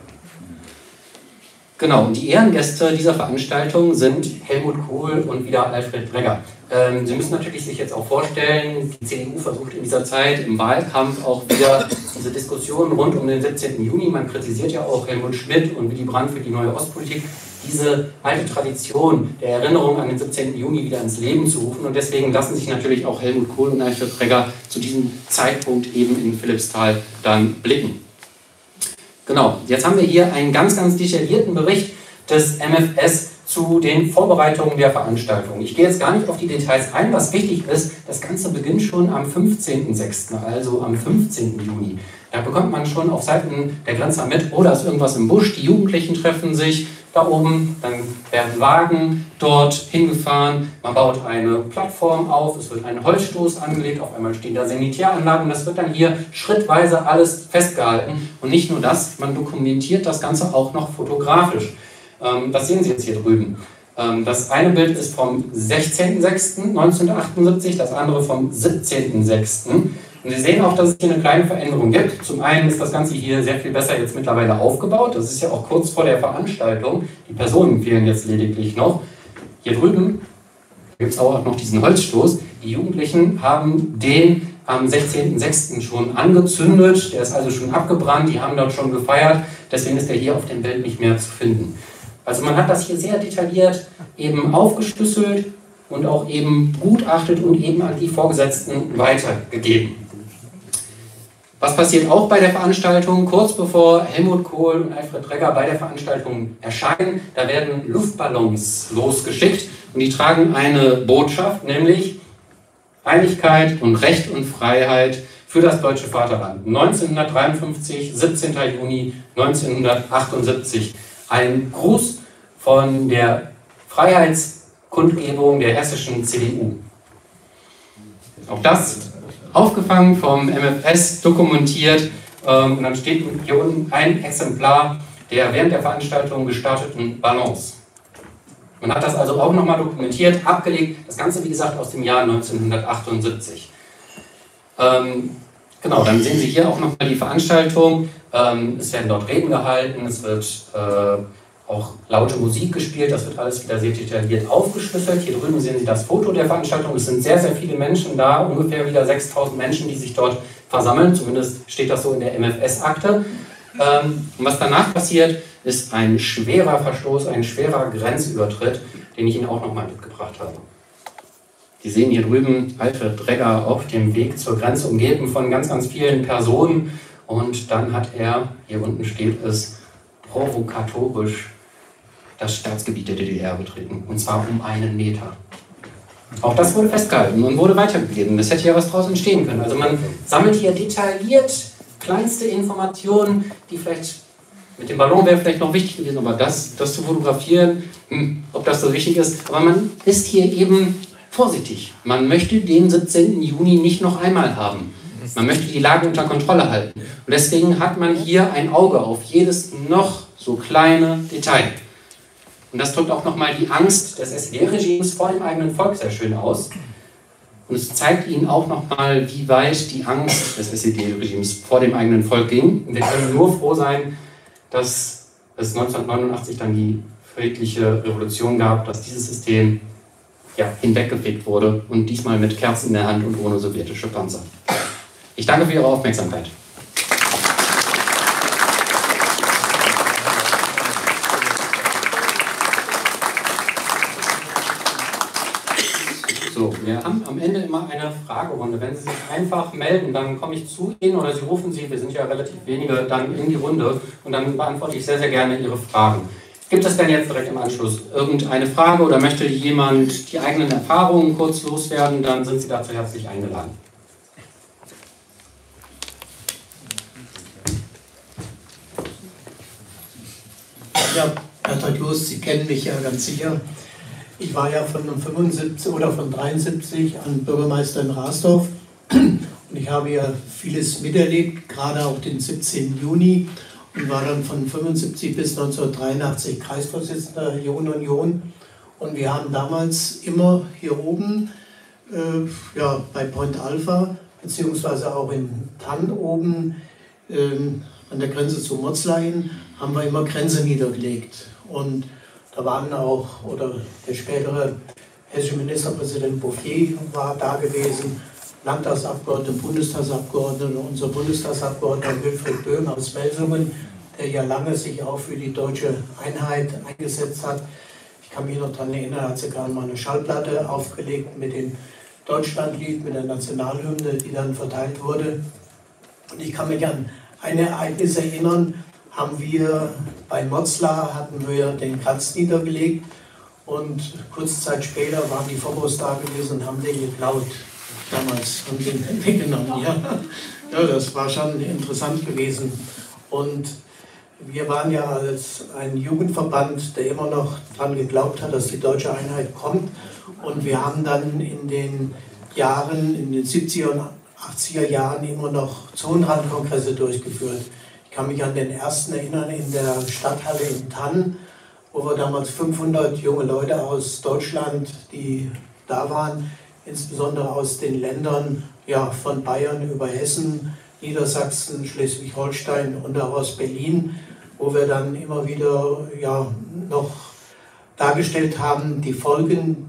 C: Genau, und die Ehrengäste dieser Veranstaltung sind Helmut Kohl und wieder Alfred Bregger. Ähm, Sie müssen natürlich sich jetzt auch vorstellen, die CDU versucht in dieser Zeit im Wahlkampf auch wieder diese Diskussionen rund um den 17. Juni. Man kritisiert ja auch Helmut Schmidt und Willy Brandt für die neue Ostpolitik diese alte Tradition der Erinnerung an den 17. Juni wieder ins Leben zu rufen. Und deswegen lassen sich natürlich auch Helmut Kohl und Alfred Bregger zu diesem Zeitpunkt eben in Philippsthal dann blicken. Genau, jetzt haben wir hier einen ganz, ganz detaillierten Bericht des MFS zu den Vorbereitungen der Veranstaltung. Ich gehe jetzt gar nicht auf die Details ein. Was wichtig ist, das Ganze beginnt schon am 15.06., also am 15. Juni. Da bekommt man schon auf Seiten der Grenzer mit, oh, da ist irgendwas im Busch, die Jugendlichen treffen sich, da oben, dann werden Wagen dort hingefahren, man baut eine Plattform auf, es wird ein Holzstoß angelegt, auf einmal stehen da Sanitäranlagen, das wird dann hier schrittweise alles festgehalten. Und nicht nur das, man dokumentiert das Ganze auch noch fotografisch. Ähm, das sehen Sie jetzt hier drüben. Ähm, das eine Bild ist vom 16.06.1978, das andere vom 17.06. Und Sie sehen auch, dass es hier eine kleine Veränderung gibt. Zum einen ist das Ganze hier sehr viel besser jetzt mittlerweile aufgebaut. Das ist ja auch kurz vor der Veranstaltung. Die Personen fehlen jetzt lediglich noch. Hier drüben gibt es auch noch diesen Holzstoß. Die Jugendlichen haben den am 16.06. schon angezündet. Der ist also schon abgebrannt. Die haben dort schon gefeiert. Deswegen ist er hier auf dem Bild nicht mehr zu finden. Also man hat das hier sehr detailliert eben aufgeschlüsselt und auch eben gutachtet und eben an die Vorgesetzten weitergegeben. Was passiert auch bei der Veranstaltung? Kurz bevor Helmut Kohl und Alfred Dregger bei der Veranstaltung erscheinen, da werden Luftballons losgeschickt und die tragen eine Botschaft, nämlich Einigkeit und Recht und Freiheit für das deutsche Vaterland. 1953, 17. Juni 1978. Ein Gruß von der Freiheitskundgebung der hessischen CDU. Auch das aufgefangen vom MFS, dokumentiert. Ähm, und dann steht hier unten ein Exemplar der während der Veranstaltung gestarteten Balance. Man hat das also auch nochmal dokumentiert, abgelegt. Das Ganze, wie gesagt, aus dem Jahr 1978. Ähm, Genau, dann sehen Sie hier auch nochmal die Veranstaltung. Ähm, es werden dort Reden gehalten, es wird äh, auch laute Musik gespielt, das wird alles wieder sehr detailliert aufgeschlüsselt. Hier drüben sehen Sie das Foto der Veranstaltung. Es sind sehr, sehr viele Menschen da, ungefähr wieder 6000 Menschen, die sich dort versammeln. Zumindest steht das so in der MFS-Akte. Ähm, und was danach passiert, ist ein schwerer Verstoß, ein schwerer Grenzübertritt, den ich Ihnen auch nochmal mitgebracht habe. Sie sehen hier drüben Alfred Dregger auf dem Weg zur Grenze, umgeben von ganz, ganz vielen Personen. Und dann hat er, hier unten steht es, provokatorisch das Staatsgebiet der DDR betreten. Und zwar um einen Meter. Auch das wurde festgehalten und wurde weitergegeben. Es hätte ja was daraus entstehen können. Also man sammelt hier detailliert kleinste Informationen, die vielleicht mit dem Ballon wäre vielleicht noch wichtig gewesen, aber das, das zu fotografieren, hm, ob das so wichtig ist. Aber man ist hier eben vorsichtig. Man möchte den 17. Juni nicht noch einmal haben. Man möchte die Lage unter Kontrolle halten. Und deswegen hat man hier ein Auge auf jedes noch so kleine Detail. Und das drückt auch nochmal die Angst des SED-Regimes vor dem eigenen Volk sehr schön aus. Und es zeigt Ihnen auch nochmal, wie weit die Angst des SED-Regimes vor dem eigenen Volk ging. Und wir können nur froh sein, dass es 1989 dann die friedliche Revolution gab, dass dieses System ja, hinweggefegt wurde und diesmal mit Kerzen in der Hand und ohne sowjetische Panzer. Ich danke für Ihre Aufmerksamkeit. So, wir haben am Ende immer eine Fragerunde. Wenn Sie sich einfach melden, dann komme ich zu Ihnen oder Sie rufen Sie, wir sind ja relativ wenige, dann in die Runde und dann beantworte ich sehr, sehr gerne Ihre Fragen. Gibt es denn jetzt direkt im Anschluss irgendeine Frage oder möchte jemand die eigenen Erfahrungen kurz loswerden, dann sind Sie dazu herzlich eingeladen.
M: Ja, Herr Tadjus, Sie kennen mich ja ganz sicher. Ich war ja von 75 oder von 73 an Bürgermeister in Rasdorf und ich habe ja vieles miterlebt, gerade auch den 17. Juni und war dann von 75 bis 1983 Kreisvorsitzender Jungen Union. Und wir haben damals immer hier oben, äh, ja, bei Point Alpha, beziehungsweise auch in Tann oben äh, an der Grenze zu Motzlein, haben wir immer Grenze niedergelegt. Und da waren auch, oder der spätere hessische Ministerpräsident Bouffier war da gewesen, Landtagsabgeordnete, Bundestagsabgeordnete, unser Bundestagsabgeordneter Wilfried Böhm aus Melsungen, der ja lange sich auch für die deutsche Einheit eingesetzt hat. Ich kann mich noch daran erinnern, hat sogar mal eine Schallplatte aufgelegt mit dem Deutschlandlied, mit der Nationalhymne, die dann verteilt wurde. Und ich kann mich an ein Ereignis erinnern, haben wir bei Motzlar hatten wir den Kranz niedergelegt und kurze Zeit später waren die Phobos da gewesen und haben den geklaut. Damals haben den *laughs* weggenommen. Ja. ja, das war schon interessant gewesen. Und wir waren ja als ein Jugendverband, der immer noch daran geglaubt hat, dass die deutsche Einheit kommt. Und wir haben dann in den Jahren, in den 70er und 80er Jahren immer noch Zonenrandkongresse durchgeführt. Ich kann mich an den ersten erinnern in der Stadthalle in Tann, wo wir damals 500 junge Leute aus Deutschland, die da waren, insbesondere aus den Ländern ja, von Bayern über Hessen, Niedersachsen, Schleswig-Holstein und auch aus Berlin, wo wir dann immer wieder ja, noch dargestellt haben, die Folgen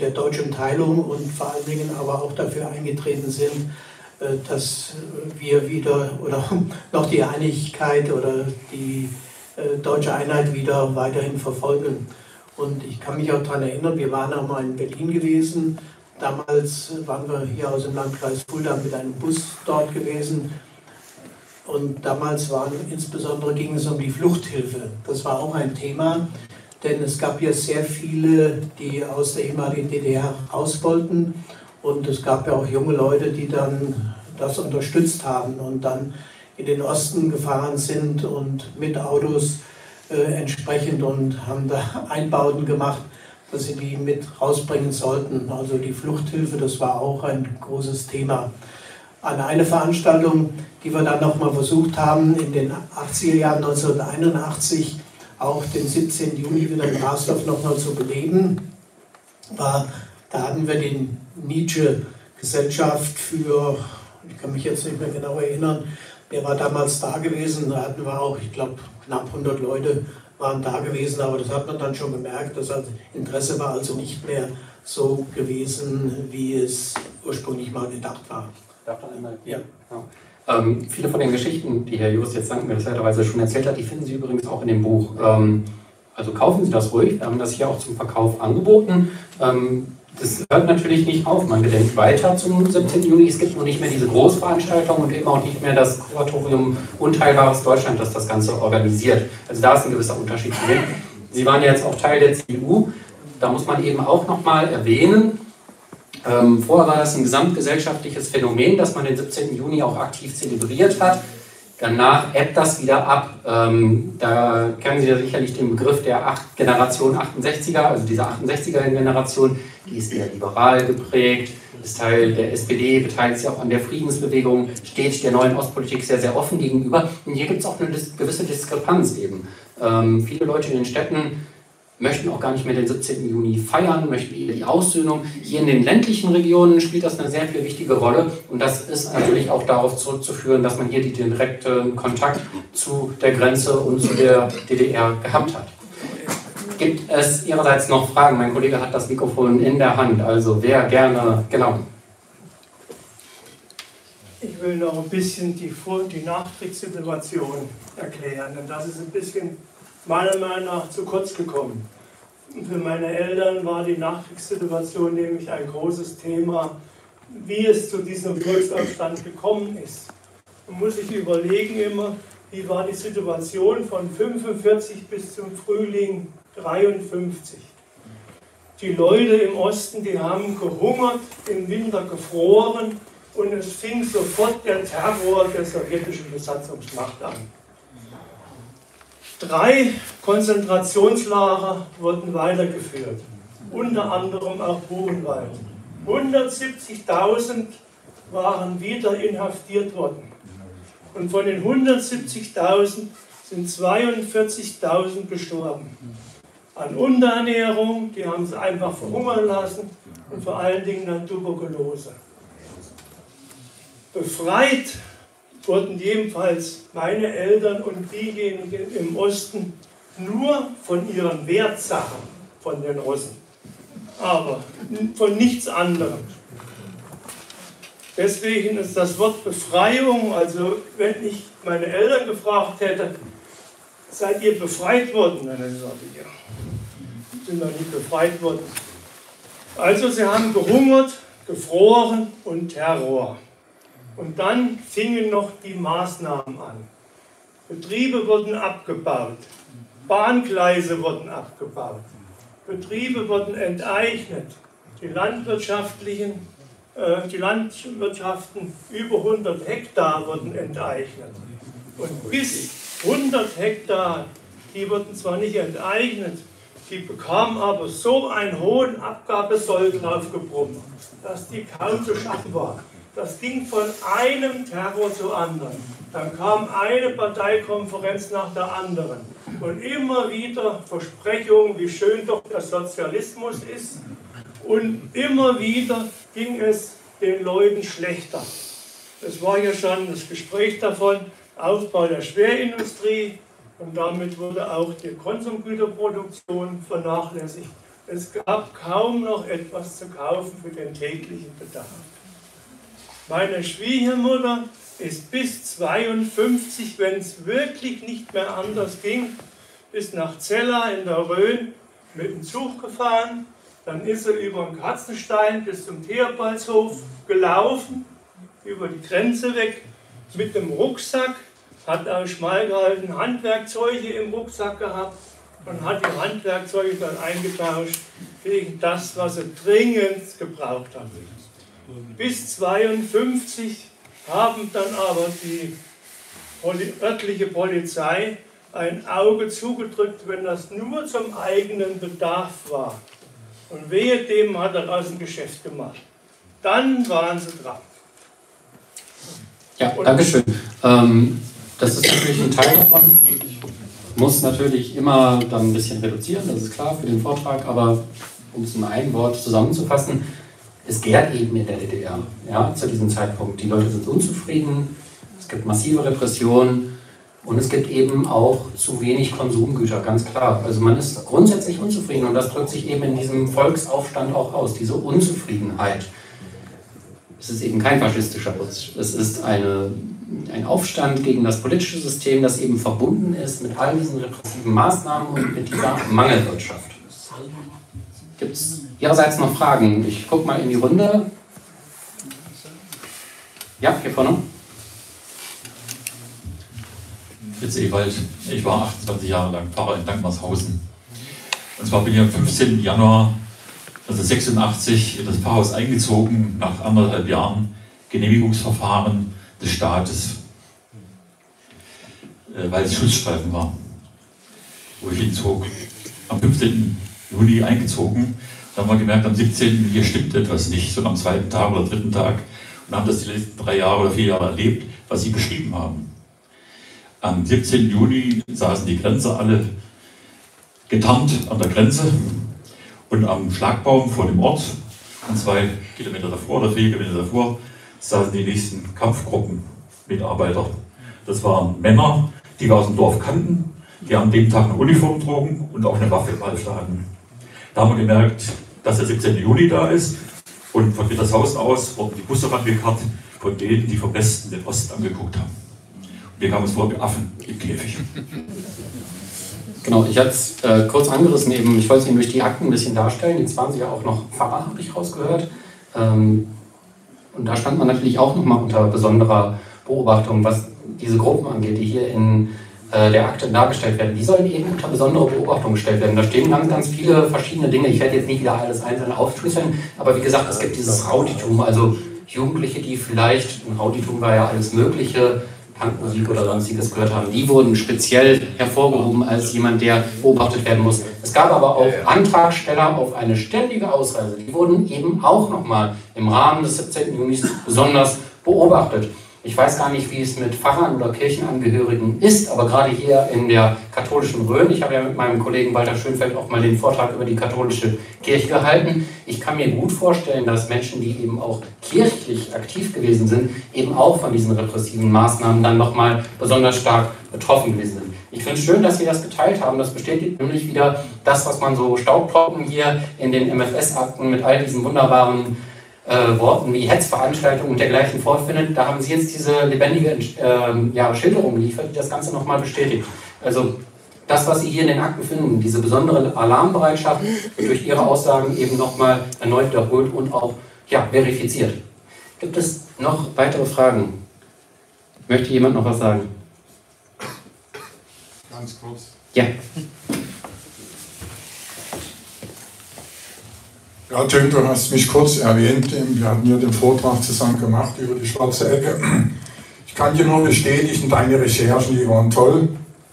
M: der deutschen Teilung und vor allen Dingen aber auch dafür eingetreten sind, dass wir wieder oder *laughs* noch die Einigkeit oder die äh, deutsche Einheit wieder weiterhin verfolgen. Und ich kann mich auch daran erinnern, wir waren auch mal in Berlin gewesen. Damals waren wir hier aus dem Landkreis Fulda mit einem Bus dort gewesen. Und damals waren insbesondere ging es um die Fluchthilfe. Das war auch ein Thema, denn es gab ja sehr viele, die aus der ehemaligen DDR raus wollten und es gab ja auch junge Leute, die dann das unterstützt haben und dann in den Osten gefahren sind und mit Autos äh, entsprechend und haben da *laughs* Einbauten gemacht, dass sie die mit rausbringen sollten. Also die Fluchthilfe, das war auch ein großes Thema. An eine Veranstaltung, die wir dann nochmal versucht haben, in den 80er Jahren 1981, auch den 17. Juni wieder in Rasdorf nochmal zu beleben, war da hatten wir den Nietzsche Gesellschaft für ich kann mich jetzt nicht mehr genau erinnern, der war damals da gewesen, da hatten wir auch, ich glaube, knapp 100 Leute waren da gewesen, aber das hat man dann schon gemerkt, das Interesse war also nicht mehr so gewesen, wie es ursprünglich mal gedacht war. Darf da einmal?
C: Ja. ja. Ähm, viele von den Geschichten, die Herr Just jetzt dankenswerterweise schon erzählt hat, die finden Sie übrigens auch in dem Buch. Ähm, also kaufen Sie das ruhig. Wir haben das hier auch zum Verkauf angeboten. Ähm, das hört natürlich nicht auf. Man gedenkt weiter zum 17. Juni. Es gibt noch nicht mehr diese Großveranstaltung und eben auch nicht mehr das Kuratorium Unteilbares Deutschland, das das Ganze organisiert. Also da ist ein gewisser Unterschied zu sehen. Sie waren jetzt auch Teil der CDU. Da muss man eben auch nochmal erwähnen, ähm, vorher war das ein gesamtgesellschaftliches Phänomen, dass man den 17. Juni auch aktiv zelebriert hat. Danach ebbt das wieder ab. Ähm, da kennen Sie ja sicherlich den Begriff der Acht Generation 68er, also diese 68er-Generation, die ist eher liberal geprägt, ist Teil der SPD, beteiligt sich auch an der Friedensbewegung, steht der neuen Ostpolitik sehr, sehr offen gegenüber. Und hier gibt es auch eine gewisse Diskrepanz eben. Ähm, viele Leute in den Städten möchten auch gar nicht mehr den 17. Juni feiern, möchten eher die Aussöhnung. Hier in den ländlichen Regionen spielt das eine sehr viel wichtige Rolle und das ist natürlich auch darauf zurückzuführen, dass man hier den direkten Kontakt zu der Grenze und zu der DDR gehabt hat. Gibt es Ihrerseits noch Fragen? Mein Kollege hat das Mikrofon in der Hand, also wer gerne, genau.
N: Ich will noch ein bisschen die, Vor die Nachkriegssituation erklären, denn das ist ein bisschen meiner Meinung nach zu kurz gekommen. Für meine Eltern war die Nachkriegssituation nämlich ein großes Thema, wie es zu diesem Volksaufstand gekommen ist. Man muss sich überlegen immer, wie war die Situation von 45 bis zum Frühling 53. Die Leute im Osten, die haben gehungert, im Winter gefroren und es fing sofort der Terror der sowjetischen Besatzungsmacht an. Drei Konzentrationslager wurden weitergeführt, unter anderem auch Buchenwald. 170.000 waren wieder inhaftiert worden. Und von den 170.000 sind 42.000 gestorben. An Unterernährung, die haben sie einfach verhungern lassen und vor allen Dingen an Tuberkulose. Befreit wurden jedenfalls meine Eltern und diejenigen im Osten nur von ihren Wertsachen von den Russen, aber von nichts anderem. Deswegen ist das Wort Befreiung, also wenn ich meine Eltern gefragt hätte, seid ihr befreit worden? Dann hätte ich gesagt, ja, sind noch nicht befreit worden. Also sie haben gehungert, gefroren und Terror. Und dann fingen noch die Maßnahmen an. Betriebe wurden abgebaut, Bahngleise wurden abgebaut, Betriebe wurden enteignet, die landwirtschaftlichen, äh, die Landwirtschaften über 100 Hektar wurden enteignet. Und bis 100 Hektar, die wurden zwar nicht enteignet, die bekamen aber so einen hohen Abgabesold aufgebrummt, dass die kaum zu schaffen waren. Das ging von einem Terror zu anderen. Dann kam eine Parteikonferenz nach der anderen. Und immer wieder Versprechungen, wie schön doch der Sozialismus ist. Und immer wieder ging es den Leuten schlechter. Es war ja schon das Gespräch davon, Aufbau der Schwerindustrie und damit wurde auch die Konsumgüterproduktion vernachlässigt. Es gab kaum noch etwas zu kaufen für den täglichen Bedarf. Meine Schwiegermutter ist bis 52, wenn es wirklich nicht mehr anders ging, bis nach Zella in der Rhön mit dem Zug gefahren. Dann ist sie über den Katzenstein bis zum Theobaldshof gelaufen, über die Grenze weg, mit dem Rucksack, hat auch schmal gehalten Handwerkzeuge im Rucksack gehabt und hat die Handwerkzeuge dann eingetauscht gegen das, was sie dringend gebraucht hat. Bis 52 haben dann aber die örtliche Polizei ein Auge zugedrückt, wenn das nur zum eigenen Bedarf war. Und wehe dem hat er aus dem Geschäft gemacht. Dann waren sie dran.
C: Ja, danke schön. Ähm, das ist natürlich ein Teil davon. Ich muss natürlich immer dann ein bisschen reduzieren, das ist klar für den Vortrag, aber um es in ein Wort zusammenzufassen, es gärt eben in der DDR ja, zu diesem Zeitpunkt. Die Leute sind unzufrieden, es gibt massive Repressionen und es gibt eben auch zu wenig Konsumgüter, ganz klar. Also man ist grundsätzlich unzufrieden und das drückt sich eben in diesem Volksaufstand auch aus, diese Unzufriedenheit. Es ist eben kein faschistischer Putsch, es ist eine, ein Aufstand gegen das politische System, das eben verbunden ist mit all diesen repressiven Maßnahmen und mit dieser Mangelwirtschaft. Gibt es Ihrerseits noch Fragen? Ich gucke mal in die Runde. Ja, hier vorne.
O: Fritz Ewald. Ich war 28 Jahre lang Pfarrer in Dankmarshausen. Und zwar bin ich am 15. Januar 1986 in das Pfarrhaus eingezogen, nach anderthalb Jahren Genehmigungsverfahren des Staates, äh, weil es Schutzstreifen war, wo ich hinzog. Am 15. Juni eingezogen da haben wir gemerkt, am 17. hier stimmt etwas nicht, so am zweiten Tag oder dritten Tag. Und haben das die letzten drei Jahre oder vier Jahre erlebt, was Sie beschrieben haben. Am 17. Juni saßen die Grenzer alle getarnt an der Grenze und am Schlagbaum vor dem Ort, und zwei Kilometer davor oder vier Kilometer davor, saßen die nächsten Kampfgruppenmitarbeiter. Das waren Männer, die wir aus dem Dorf kannten, die an dem Tag eine Uniform trugen und auch eine Waffe im Halfter hatten. Da haben wir gemerkt, dass der 17. Juli da ist und von Wittershausen aus wurden die Busse rangekarrt von denen, die vom Westen den Osten angeguckt haben. Und wir kamen uns vor wie Affen im Käfig. *laughs*
C: Genau, ich hatte es äh, kurz angerissen eben, ich wollte es Ihnen durch die Akten ein bisschen darstellen. Jetzt waren Sie ja auch noch Pfarrer, habe ich rausgehört. Ähm, und da stand man natürlich auch nochmal unter besonderer Beobachtung, was diese Gruppen angeht, die hier in der Akte dargestellt werden, die sollen eben unter besondere Beobachtung gestellt werden. Da stehen ganz, ganz viele verschiedene Dinge. Ich werde jetzt nicht wieder alles einzeln aufschlüsseln, aber wie gesagt, es gibt dieses Rauditum, also Jugendliche, die vielleicht, ein Rauditum war ja alles Mögliche, Punkmusik oder sonstiges gehört haben, die wurden speziell hervorgehoben als jemand, der beobachtet werden muss. Es gab aber auch Antragsteller auf eine ständige Ausreise. Die wurden eben auch nochmal im Rahmen des 17. Junis besonders beobachtet. Ich weiß gar nicht, wie es mit Pfarrern oder Kirchenangehörigen ist, aber gerade hier in der katholischen Rhön, ich habe ja mit meinem Kollegen Walter Schönfeld auch mal den Vortrag über die katholische Kirche gehalten. Ich kann mir gut vorstellen, dass Menschen, die eben auch kirchlich aktiv gewesen sind, eben auch von diesen repressiven Maßnahmen dann nochmal besonders stark betroffen gewesen sind. Ich finde es schön, dass Sie das geteilt haben. Das bestätigt nämlich wieder das, was man so staubtrocken hier in den MFS-Akten mit all diesen wunderbaren äh, Worten wie Hetzveranstaltungen und dergleichen vorfindet, da haben Sie jetzt diese lebendige äh, ja, Schilderung geliefert, die das Ganze nochmal bestätigt. Also das, was Sie hier in den Akten finden, diese besondere Alarmbereitschaft, durch Ihre Aussagen eben nochmal erneut wiederholt und auch ja, verifiziert. Gibt es noch weitere Fragen? Möchte jemand noch was sagen?
P: Ganz kurz.
C: Ja.
P: Ja, Tim, du hast mich kurz erwähnt. Wir hatten ja den Vortrag zusammen gemacht über die schwarze Ecke. Ich kann dir nur bestätigen, deine Recherchen, die waren toll.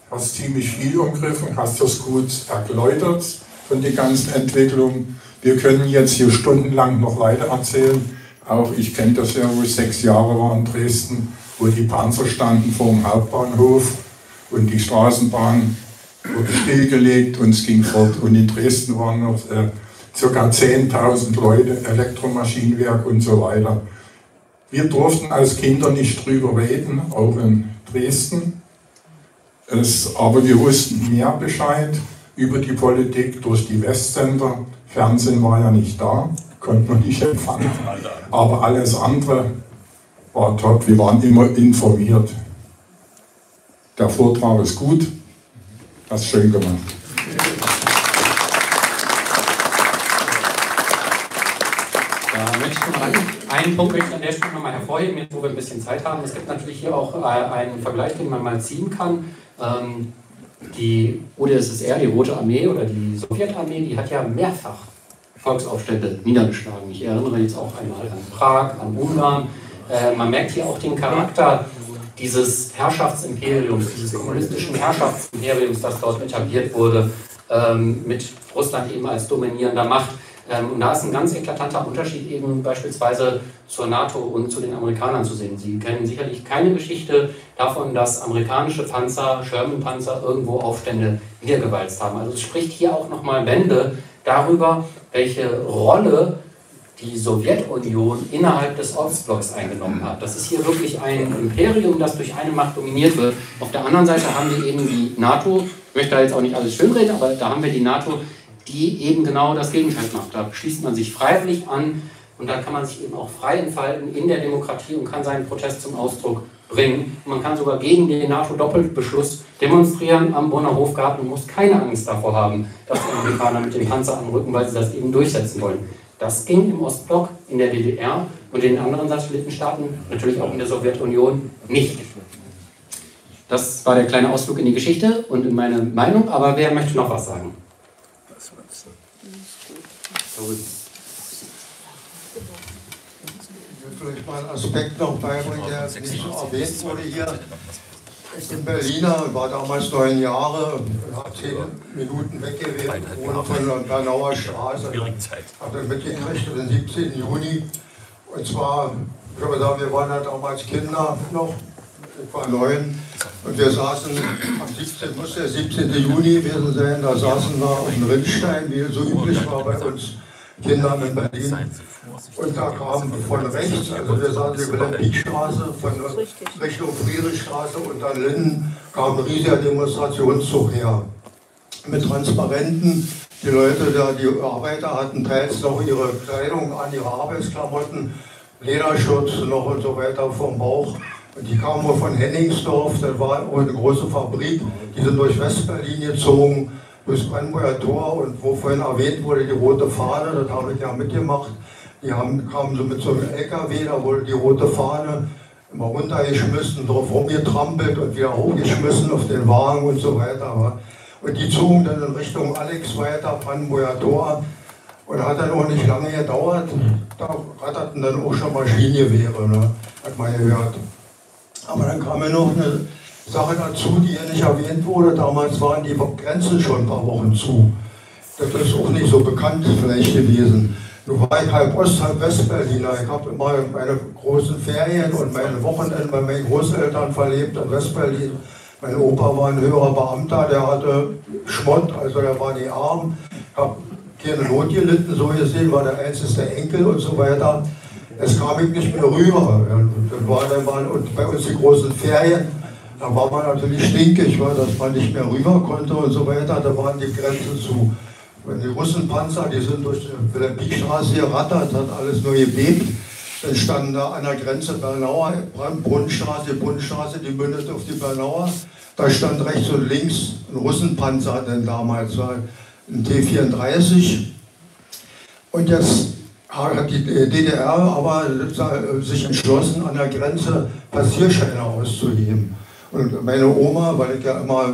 P: Hast ziemlich viel umgriffen, hast das gut erläutert von der ganzen Entwicklung. Wir können jetzt hier stundenlang noch weiter erzählen. Auch ich kenne das ja, wo ich sechs Jahre war in Dresden, wo die Panzer standen vor dem Hauptbahnhof und die Straßenbahn wurde stillgelegt und es ging fort. Und in Dresden waren noch äh, ca. 10.000 Leute, Elektromaschinenwerk und so weiter. Wir durften als Kinder nicht drüber reden, auch in Dresden. Es, aber wir wussten mehr Bescheid über die Politik durch die Westsender. Fernsehen war ja nicht da, konnte man nicht empfangen. Aber alles andere war top. Wir waren immer informiert. Der Vortrag ist gut. Hast schön gemacht.
C: Einen Punkt möchte ich an der Stelle nochmal hervorheben, jetzt wo wir ein bisschen Zeit haben. Es gibt natürlich hier auch äh, einen Vergleich, den man mal ziehen kann. Ähm, die UdSSR, die Rote Armee oder die Sowjetarmee, die hat ja mehrfach Volksaufstände niedergeschlagen. Ich erinnere jetzt auch einmal an Prag, an Ungarn. Äh, man merkt hier auch den Charakter dieses Herrschaftsimperiums, dieses kommunistischen Herrschaftsimperiums, das dort etabliert wurde, ähm, mit Russland eben als dominierender Macht. Ähm, und da ist ein ganz eklatanter Unterschied eben beispielsweise zur NATO und zu den Amerikanern zu sehen. Sie kennen sicherlich keine Geschichte davon, dass amerikanische Panzer, Sherman-Panzer irgendwo Aufstände niedergewalzt haben. Also es spricht hier auch nochmal Bände darüber, welche Rolle die Sowjetunion innerhalb des Ostblocks eingenommen hat. Das ist hier wirklich ein Imperium, das durch eine Macht dominiert wird. Auf der anderen Seite haben wir eben die NATO, ich möchte da jetzt auch nicht alles schönreden, aber da haben wir die NATO, die eben genau das Gegenteil macht. Da schließt man sich freiwillig an und da kann man sich eben auch frei entfalten in der Demokratie und kann seinen Protest zum Ausdruck bringen. man kann sogar gegen den NATO-Doppelbeschluss demonstrieren am Bonner Hofgarten und muss keine Angst davor haben, dass die Amerikaner mit dem Panzer anrücken, weil sie das eben durchsetzen wollen. Das ging im Ostblock, in der DDR und in den anderen Satellitenstaaten, natürlich auch in der Sowjetunion, nicht. Das war der kleine Ausflug in die Geschichte und in meine Meinung, aber wer möchte noch was sagen?
Q: Ich will vielleicht mal einen Aspekt noch beibringen, der nicht so erwähnt wurde hier. Ich bin Berliner, war damals neun Jahre, habe zehn Minuten weggewählt, wohne von der Bernauer Straße. Habe dann mitgekriegt, den 17. Juni. Und zwar, ich würde sagen, wir waren ja damals Kinder noch, ich war neun. Und wir saßen, am 17. muss der 17. Juni gewesen sein, da saßen wir auf dem Rindstein, wie so üblich war bei uns Kindern in Berlin. Und da kam von rechts, also wir sahen die Wilhelm-Pieck-Straße, von Richtung Friedrichstraße und dann Linden kam ein riesiger Demonstrationszug her. Mit Transparenten. Die Leute, die Arbeiter hatten teils noch ihre Kleidung an, ihre Arbeitsklamotten, Lederschutz noch und so weiter vom Bauch. Und die kamen von Henningsdorf, das war eine große Fabrik, die sind durch Westberlin gezogen durchs Brandenburger Tor und wo vorhin erwähnt wurde, die rote Fahne, das habe ich ja mitgemacht. Die haben, kamen so mit so einem LKW, da wurde die rote Fahne immer runtergeschmissen, drauf rumgetrampelt und wieder hochgeschmissen auf den Wagen und so weiter. Und die zogen dann in Richtung Alex weiter, Brandenburger Tor. Und hat dann auch nicht lange gedauert. Da ratterten dann auch schon Maschinengewehre, ne? hat man gehört. Aber dann kam ja noch eine Sache dazu, die hier nicht erwähnt wurde. Damals waren die Grenzen schon ein paar Wochen zu. Das ist auch nicht so bekannt vielleicht gewesen. Nun war ich halb Ost, halb Westberliner. Ich habe immer meine großen Ferien und meine Wochenenden bei meinen Großeltern verlebt in Westberlin. Mein Opa war ein höherer Beamter, der hatte Schmott, also der war nicht arm. Ich habe keine Not gelitten, so gesehen, war der einzige Enkel und so weiter. Es kam ich nicht mehr rüber. Und, war dann, und bei uns die großen Ferien, da war man natürlich stinkig, weil dass man nicht mehr rüber konnte und so weiter. Da waren die Grenzen zu. Wenn die Russenpanzer, die sind durch die Wilhelmstraße gerattert, hat alles nur gebebt. Dann standen da an der Grenze Bernauer, Brunnenstraße, Brunnenstraße, die mündet auf die Bernauer. Da stand rechts und links ein Russenpanzer, denn damals war ein T-34. Und jetzt hat die DDR aber sich entschlossen, an der Grenze Passierscheine auszugeben. Und meine Oma, weil ich ja immer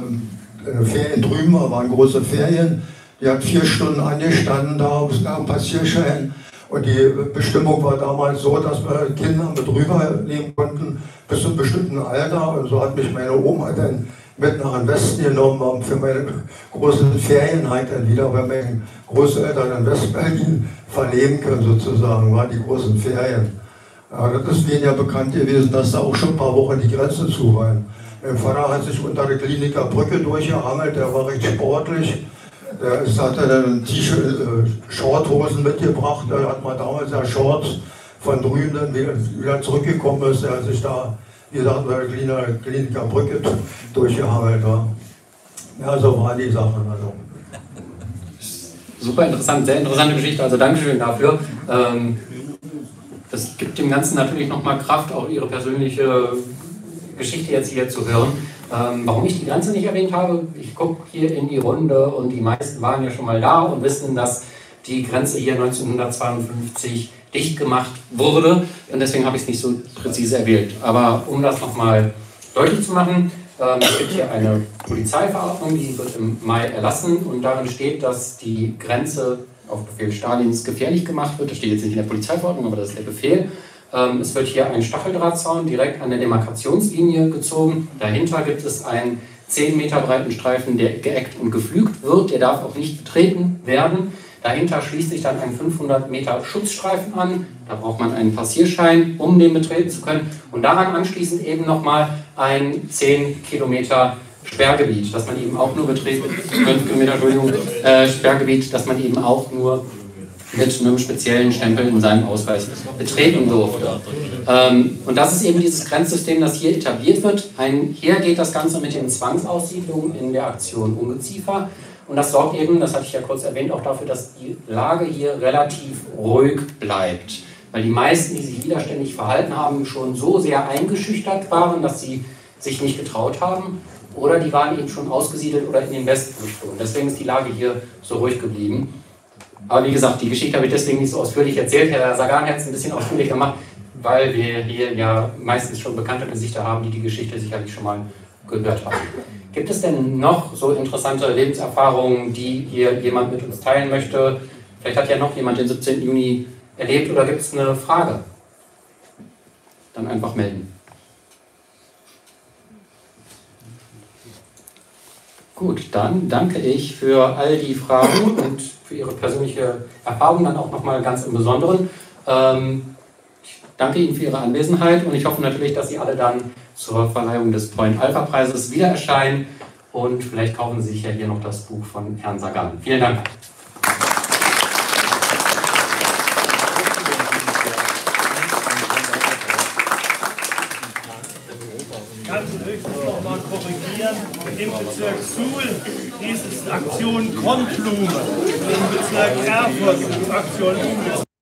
Q: in Ferien drüben war, waren große Ferien, die hat vier Stunden angestanden da, gab einen Passierschein. Und die Bestimmung war damals so, dass wir Kinder mit rübernehmen konnten bis zu einem bestimmten Alter. Und so hat mich meine Oma dann mit nach den Westen genommen, für meine großen Ferien halt dann wieder bei meinen Großeltern in Westberlin verleben können, sozusagen, war die großen Ferien. Ja, das ist denen ja bekannt gewesen, dass da auch schon ein paar Wochen die Grenzen zu waren. Mein Vater hat sich unter der Kliniker Brücke durchgehangelt, der war recht sportlich. Der ist, hat dann äh, Shorthosen mitgebracht, da hat man damals ja Shorts von drüben dann wieder, zurückgekommen ist, der hat sich da, wie gesagt, unter der Kliniker Brücke durchgehangelt. Ja. ja, so waren die Sachen. Also.
C: Super interessant, sehr interessante Geschichte, also Dankeschön dafür. Ähm, das gibt dem Ganzen natürlich nochmal Kraft, auch Ihre persönliche Geschichte jetzt hier zu hören. Ähm, warum ich die Grenze nicht erwähnt habe, ich gucke hier in die Runde und die meisten waren ja schon mal da und wissen, dass die Grenze hier 1952 dicht gemacht wurde und deswegen habe ich es nicht so präzise erwähnt. Aber um das nochmal deutlich zu machen, ähm, es gibt hier eine Polizeiverordnung, die wird im Mai erlassen und darin steht, dass die Grenze auf Befehl Stalins gefährlich gemacht wird. Das steht jetzt nicht in der Polizeiverordnung, aber das ist der Befehl. Ähm, es wird hier ein Stacheldrahtzaun direkt an der Demarkationslinie gezogen. Dahinter gibt es einen 10 Meter breiten Streifen, der geeckt und geflügt wird. Der darf auch nicht betreten werden. Dahinter schließt sich dann ein 500 Meter Schutzstreifen an. Da braucht man einen Passierschein, um den betreten zu können. Und daran anschließend eben nochmal ein 10 Kilometer Sperrgebiet, das man eben auch nur betreten, 5 Kilometer, Entschuldigung, äh, Sperrgebiet, das man eben auch nur mit einem speziellen Stempel in seinem Ausweis betreten durfte. Ähm, und das ist eben dieses Grenzsystem, das hier etabliert wird. Ein, hier geht das Ganze mit den Zwangsaussiedlungen in der Aktion Ungeziefer. Und das sorgt eben, das hatte ich ja kurz erwähnt, auch dafür, dass die Lage hier relativ ruhig bleibt. Weil die meisten, die sich widerständig verhalten haben, schon so sehr eingeschüchtert waren, dass sie sich nicht getraut haben. Oder die waren eben schon ausgesiedelt oder in den Westen geflohen. Deswegen ist die Lage hier so ruhig geblieben. Aber wie gesagt, die Geschichte habe ich deswegen nicht so ausführlich erzählt. Herr Sagan hat es ein bisschen ausführlich gemacht, weil wir hier ja meistens schon bekannte Gesichter haben, die die Geschichte sicherlich schon mal gehört haben. Gibt es denn noch so interessante Lebenserfahrungen, die hier jemand mit uns teilen möchte? Vielleicht hat ja noch jemand den 17. Juni erlebt oder gibt es eine Frage? Dann einfach melden. Gut, dann danke ich für all die Fragen und für Ihre persönliche Erfahrung dann auch nochmal ganz im Besonderen. Ähm, ich danke Ihnen für Ihre Anwesenheit und ich hoffe natürlich, dass Sie alle dann zur Verleihung des Point Alpha Preises wieder erscheinen und vielleicht kaufen Sie sich ja hier noch das Buch von Herrn Sagan. Vielen Dank.
N: Kannst du höchstens noch mal korrigieren? Im Suhl hieß es Aktion Kornblume. Im Bezirk Erfurt Aktion Blume.